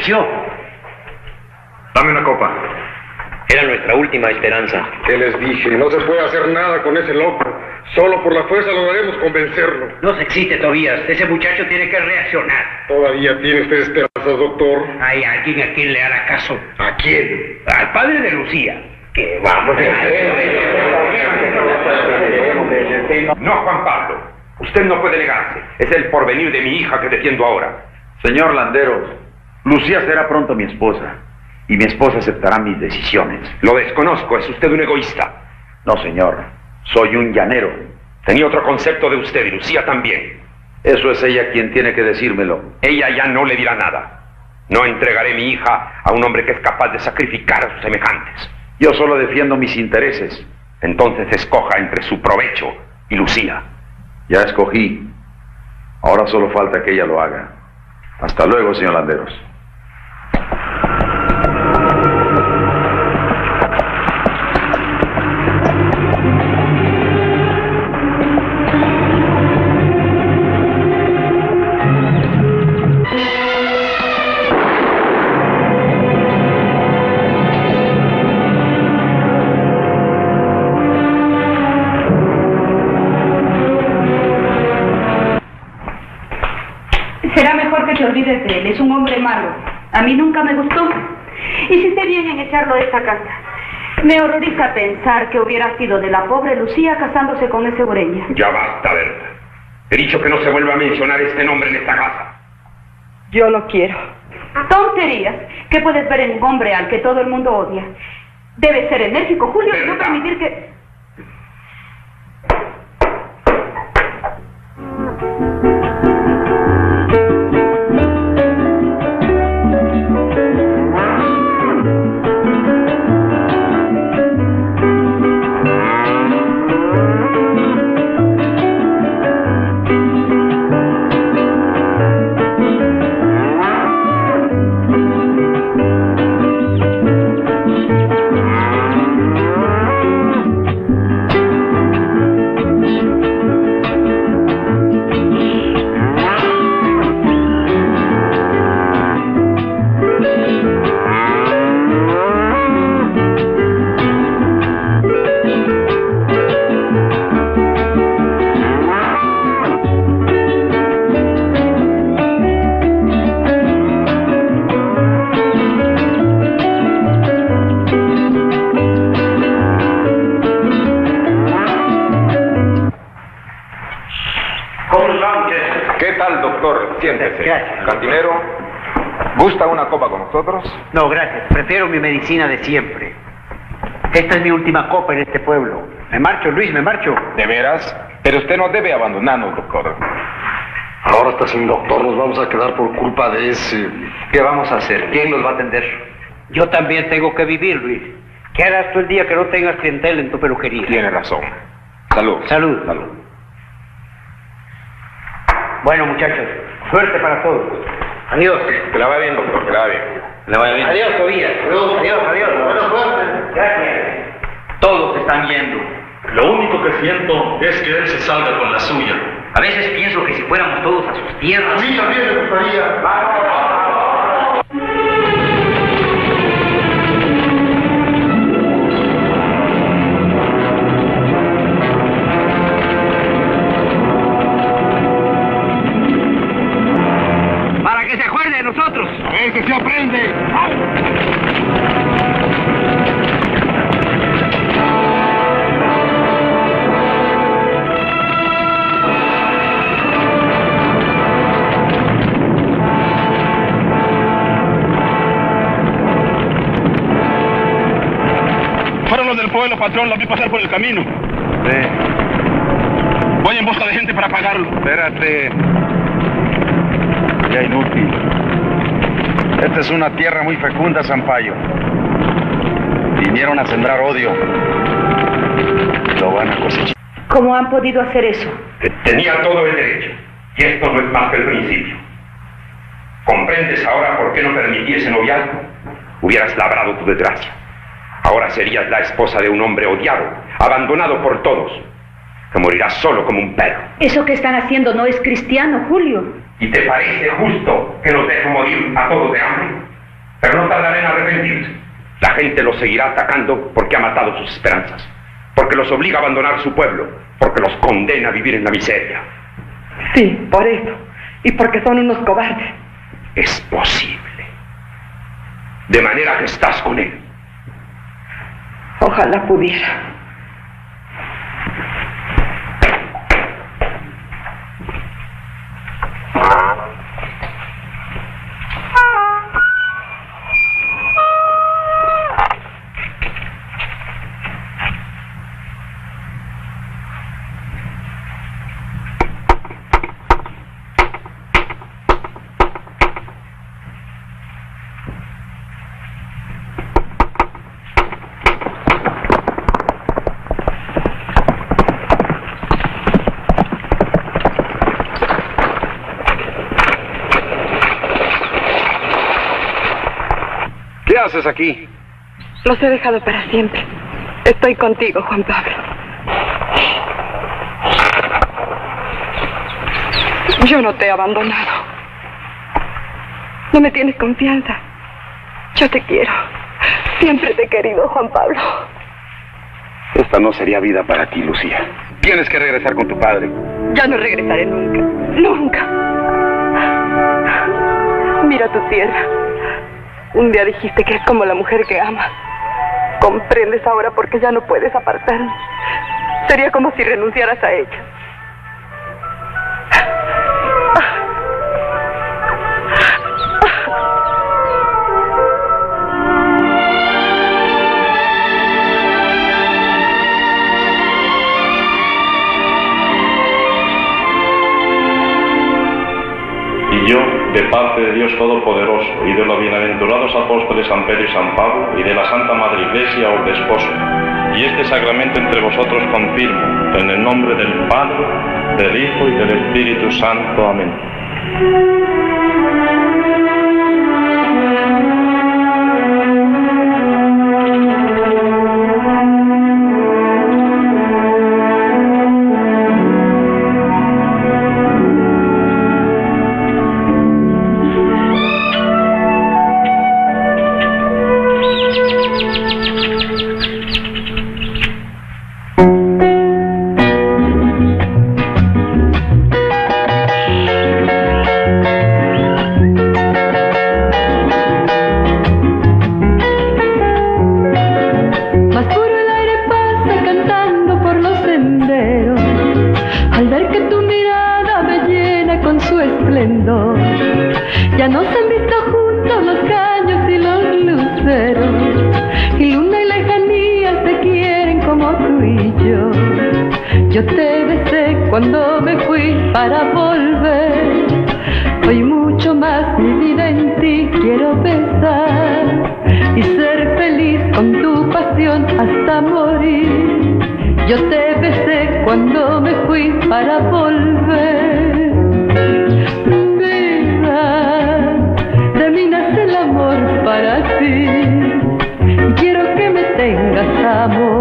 Convenció? Dame una copa. Era nuestra última esperanza. ¿Qué les dije? No se puede hacer nada con ese loco. Solo por la fuerza lograremos convencerlo. No se existe, Tobías. Ese muchacho tiene que reaccionar. Todavía tiene usted esperanzas, doctor. Hay alguien a quien le hará caso. ¿A quién? Al padre de Lucía. Que vamos. No, Juan Pablo. Usted no puede negarse. Es el porvenir de mi hija que defiendo ahora. Señor Landeros, Lucía será pronto mi esposa. Y mi esposa aceptará mis decisiones. Lo desconozco. Es usted un egoísta. No, señor. Soy un llanero. Tenía otro concepto de usted y Lucía también. Eso es ella quien tiene que decírmelo. Ella ya no le dirá nada. No entregaré mi hija a un hombre que es capaz de sacrificar a sus semejantes. Yo solo defiendo mis intereses. Entonces escoja entre su provecho y Lucía. Ya escogí. Ahora solo falta que ella lo haga. Hasta luego, señor Landeros. Malo. A mí nunca me gustó. Hiciste bien en echarlo de esta casa. Me horroriza pensar que hubiera sido de la pobre Lucía casándose con ese Ureña. Ya basta, Berta. He dicho que no se vuelva a mencionar este nombre en esta casa. Yo lo quiero. Tonterías. ¿Qué puedes ver en un hombre al que todo el mundo odia? Debe ser enérgico, Julio, y no permitir que... Siéntese. Cantinero, ¿gusta una copa con nosotros? No, gracias. Prefiero mi medicina de siempre. Esta es mi última copa en este pueblo. Me marcho, Luis, me marcho. ¿De veras? Pero usted no debe abandonarnos, doctor. Ahora está sin doctor, nos vamos a quedar por culpa de ese. ¿Qué vamos a hacer? ¿Quién nos va a atender? Yo también tengo que vivir, Luis. ¿Qué harás tú el día que no tengas clientela en tu peluquería? Tiene razón. Salud. Salud. Bueno, muchachos, suerte para todos. Adiós. Que la vaya bien, doctor, que la vaya bien. Le vaya bien. Adiós, Tobías. Adiós, adiós. Suerte. Gracias. Todos están yendo. Lo único que siento es que él se salga con la suya. A veces pienso que si fuéramos todos a sus tierras. A mí también me gustaría. Para patrón, los vi pasar por el camino. Voy en busca de gente para pagarlo. Espérate. Ya inútil. Esta es una tierra muy fecunda, Zampayo. Vinieron a sembrar odio. Lo van a cosechar. ¿Cómo han podido hacer eso? Tenía todo el derecho. Y esto no es más que el principio. ¿Comprendes ahora por qué no permití ese noviazgo? Hubieras labrado tu desgracia. Ahora serías la esposa de un hombre odiado, abandonado por todos, que morirá solo como un perro. Eso que están haciendo no es cristiano, Julio. ¿Y te parece justo que los deje morir a todos de hambre? Pero no tardarán en arrepentirse. La gente los seguirá atacando porque ha matado sus esperanzas, porque los obliga a abandonar su pueblo, porque los condena a vivir en la miseria. Sí, por eso. Y porque son unos cobardes. Es posible. De manera que estás con él. Ojalá pudiera. ¿Qué haces aquí? Los he dejado para siempre. Estoy contigo, Juan Pablo. Yo no te he abandonado. No me tienes confianza. Yo te quiero. Siempre te he querido, Juan Pablo. Esta no sería vida para ti, Lucía. Tienes que regresar con tu padre. Ya no regresaré nunca. Nunca. Mira tu tierra. Un día dijiste que es como la mujer que amas. Comprendes ahora por qué ya no puedes apartarme. Sería como si renunciaras a ella. Y yo, de parte de Dios Todopoderoso y de los apóstoles San Pedro y San Pablo y de la Santa Madre Iglesia os desposo, y este sacramento entre vosotros confirmo, en el nombre del Padre, del Hijo y del Espíritu Santo. Amén. Yo Yo te besé cuando me fui para volver Hoy mucho más mi vida en ti quiero besar y ser feliz con tu pasión hasta morir. Yo te besé cuando me fui para volver. Vida, de mí nace el amor para ti. Quiero que me tengas amor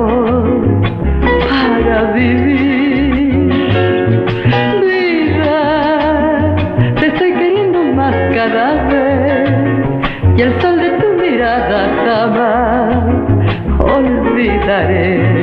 vivir. Vida, te estoy queriendo más cada vez y el sol de tu mirada jamás olvidaré.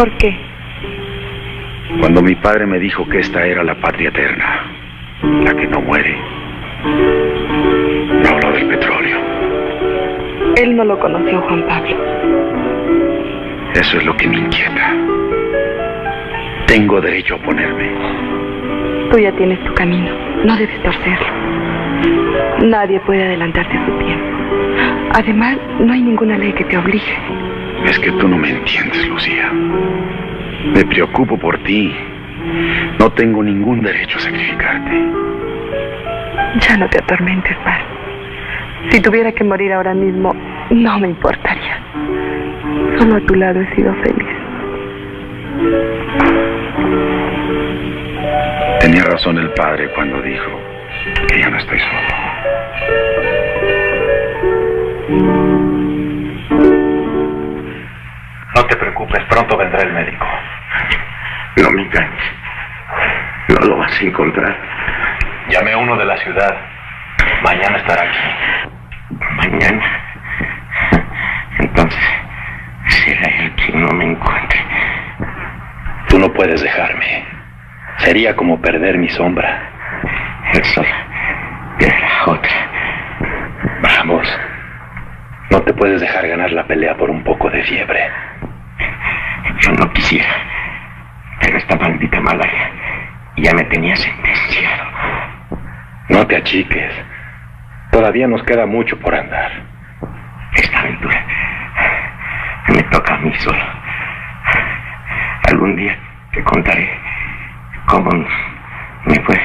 ¿Por qué? Cuando mi padre me dijo que esta era la patria eterna, la que no muere, no habló del petróleo. Él no lo conoció, Juan Pablo. Eso es lo que me inquieta. Tengo derecho a oponerme. Tú ya tienes tu camino. No debes torcerlo. Nadie puede adelantarte a su tiempo. Además, no hay ninguna ley que te obligue. Es que tú no me entiendes, Lucía. Me preocupo por ti. No tengo ningún derecho a sacrificarte. Ya no te atormentes más. Si tuviera que morir ahora mismo, no me importaría. Solo a tu lado he sido feliz. Tenía razón el padre cuando dijo que ya no estoy solo. No te preocupes, pronto vendrá el médico. No me engañes. No lo vas a encontrar. Llamé a uno de la ciudad. Mañana estará aquí. Mañana. Entonces, será él quien no me encuentre. Tú no puedes dejarme. Sería como perder mi sombra. El sol la otra. Vamos. No te puedes dejar ganar la pelea por un poco de fiebre. Yo no quisiera. Esta maldita malaria ya me tenía sentenciado. No te achiques. Todavía nos queda mucho por andar. Esta aventura me toca a mí solo. Algún día te contaré cómo me fue.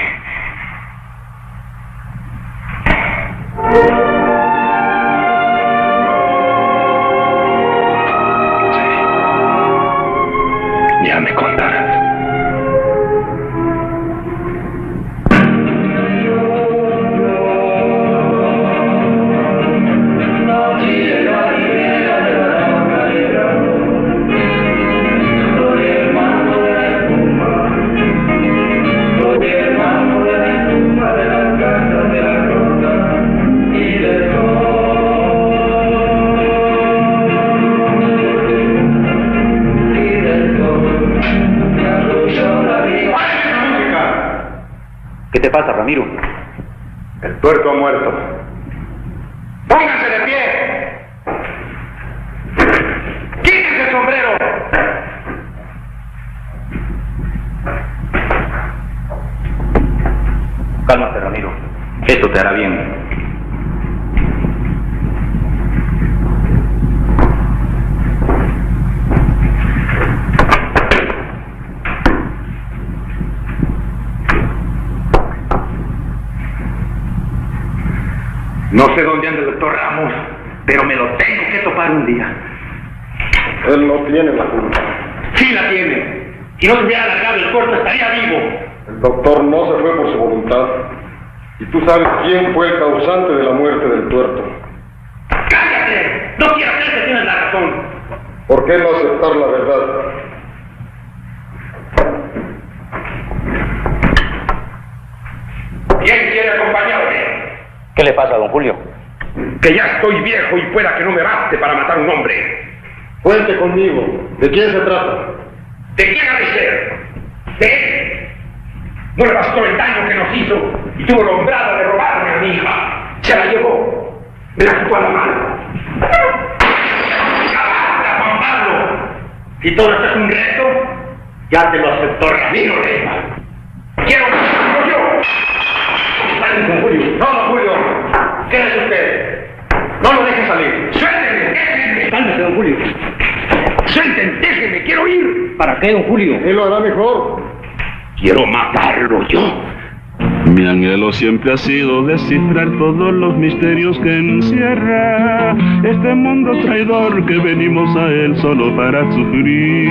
Ha sido descifrar todos los misterios que encierra este mundo traidor que venimos a él solo para sufrir.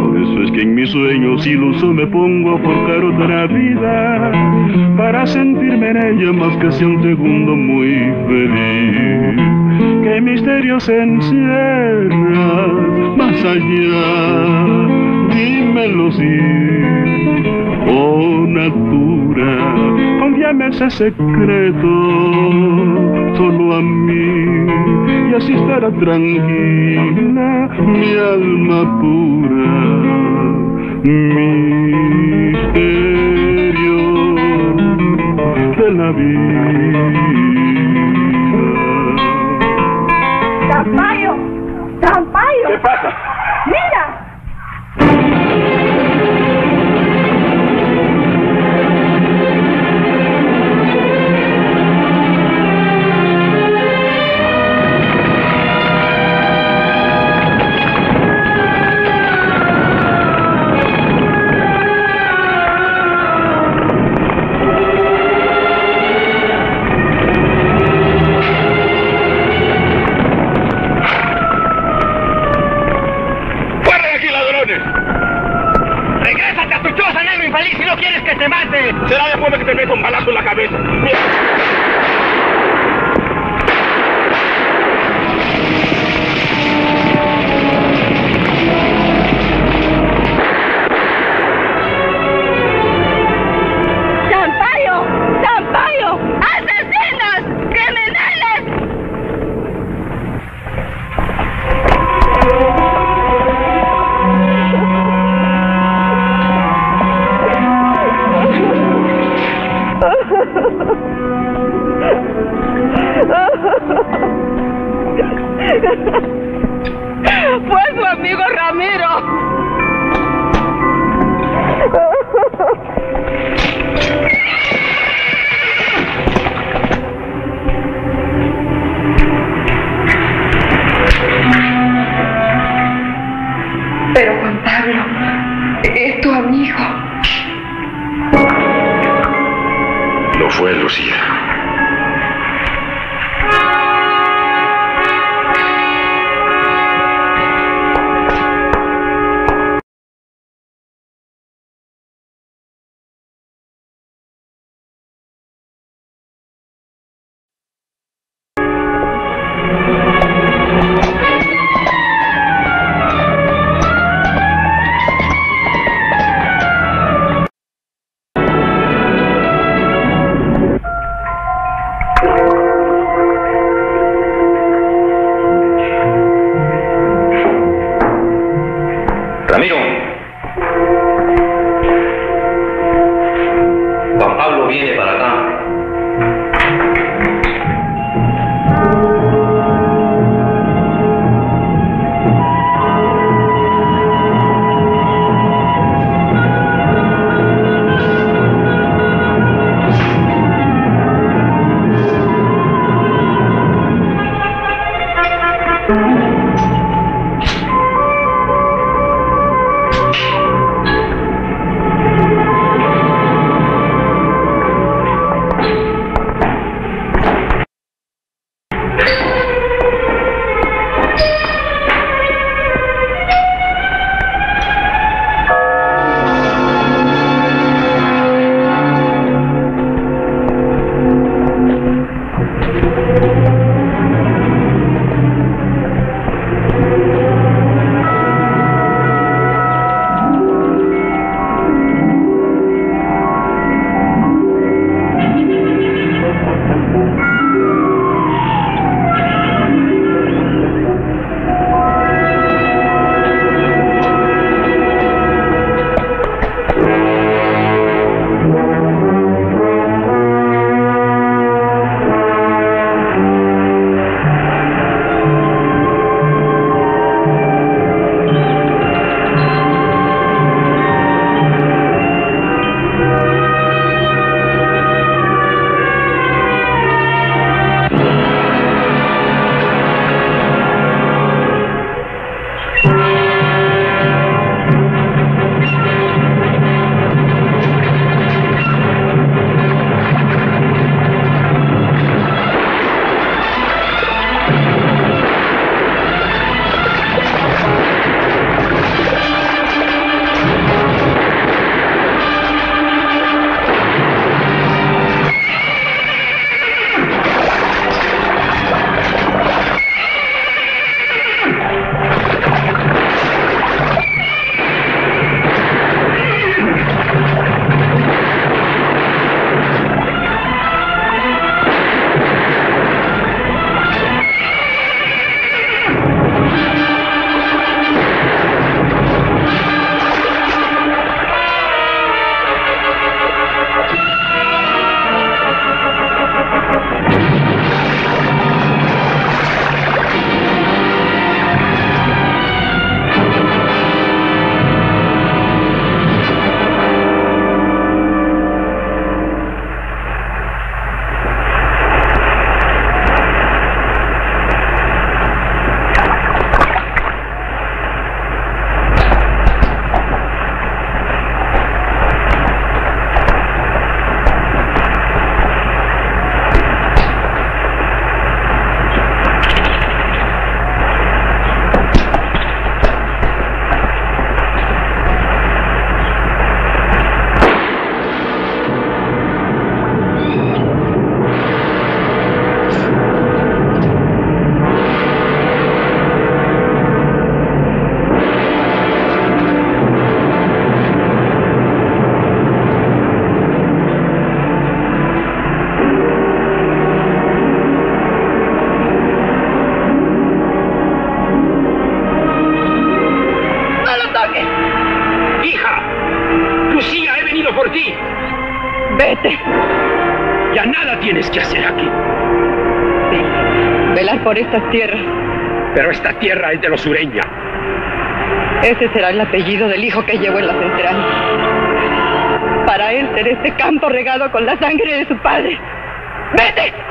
Por eso es que en mis sueños iluso me pongo a forjar otra vida para sentirme en ella más que si un segundo muy feliz. ¿Qué misterios encierra más allá? Dímelo sí, oh natura, ese secreto solo a mí y así estará tranquila mi alma pura, misterio de la vida. ¡Zampayo! ¡Zampayo! ¿Qué pasa? ¡Mira! Estas tierras. Pero esta tierra es de los Ureña. Ese será el apellido del hijo que llevo en las entrañas. Para él será este campo regado con la sangre de su padre. ¡Vete!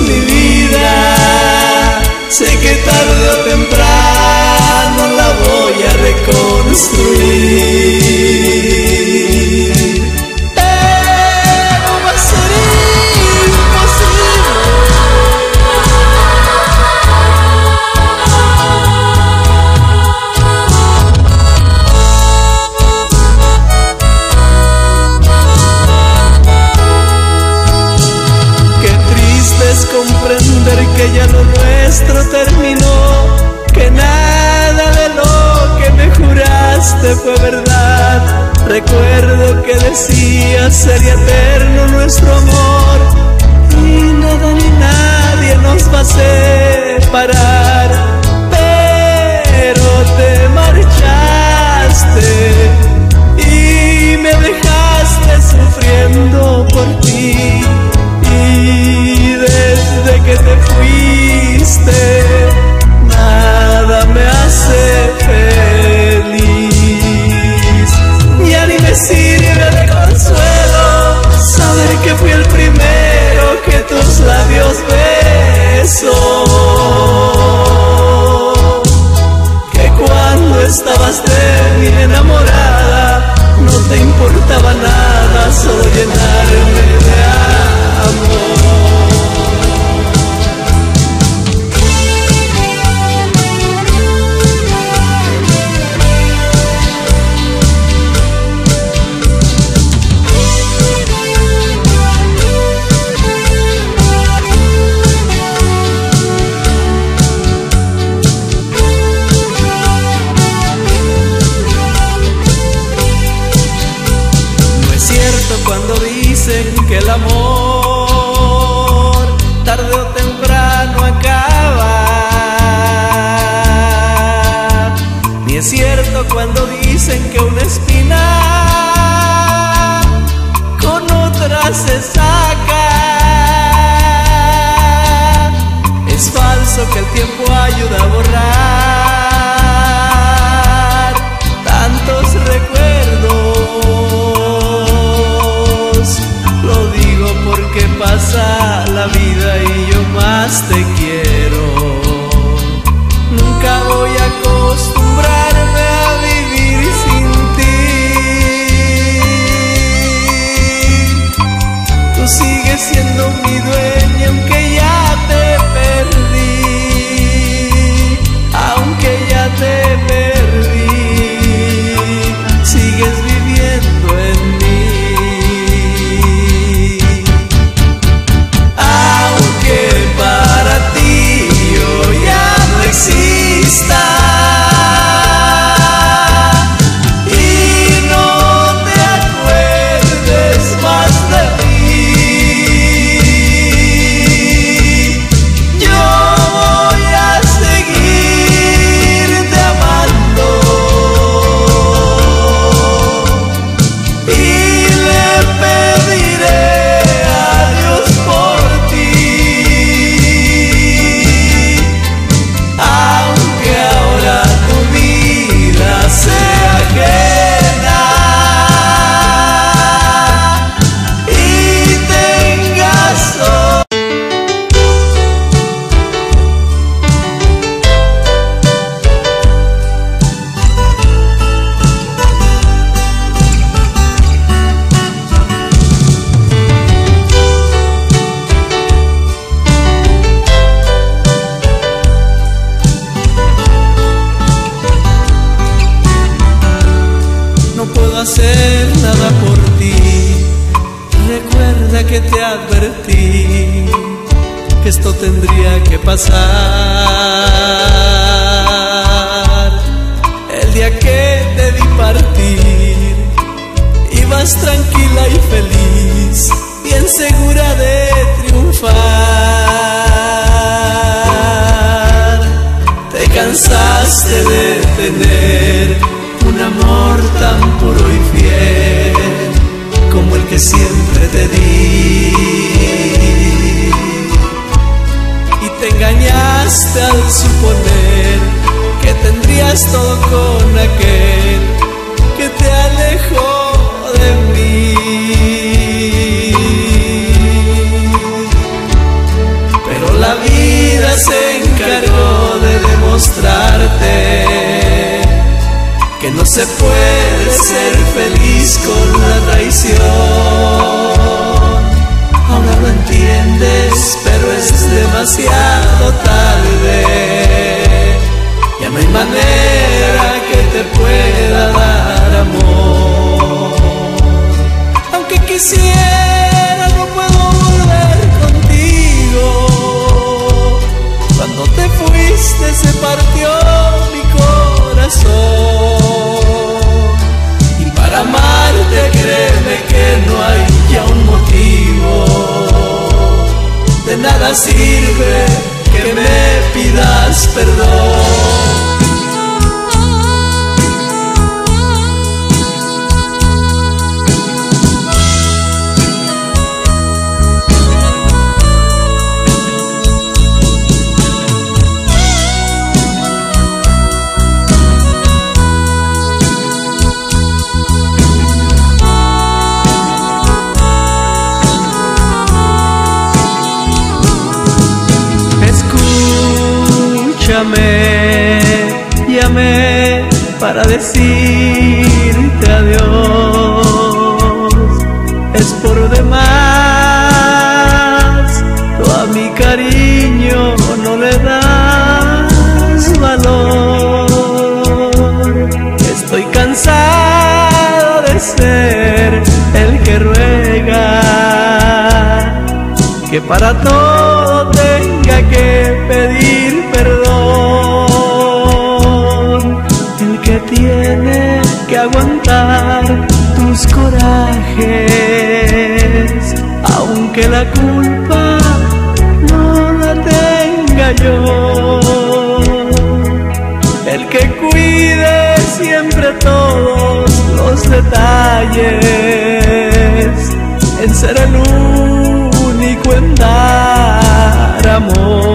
mi vida. Sé que tarde o temprano la voy a reconstruir. que pasa la vida y yo más te quiero. Se puede ser feliz con la traición. Ahora lo entiendes, pero es demasiado tarde. Ya no hay manera que te pueda dar amor. Aunque quisiera, no puedo volver contigo. Cuando te fuiste se partió mi corazón. Que no hay ya un motivo. De nada sirve que me pidas perdón. Para decirte adiós. Es por demás, tú a mi cariño no le das valor. Estoy cansado de ser el que ruega que para todo tenga que pedir aunque la culpa no la tenga yo. El que cuide siempre todos los detalles, en ser el único en dar amor.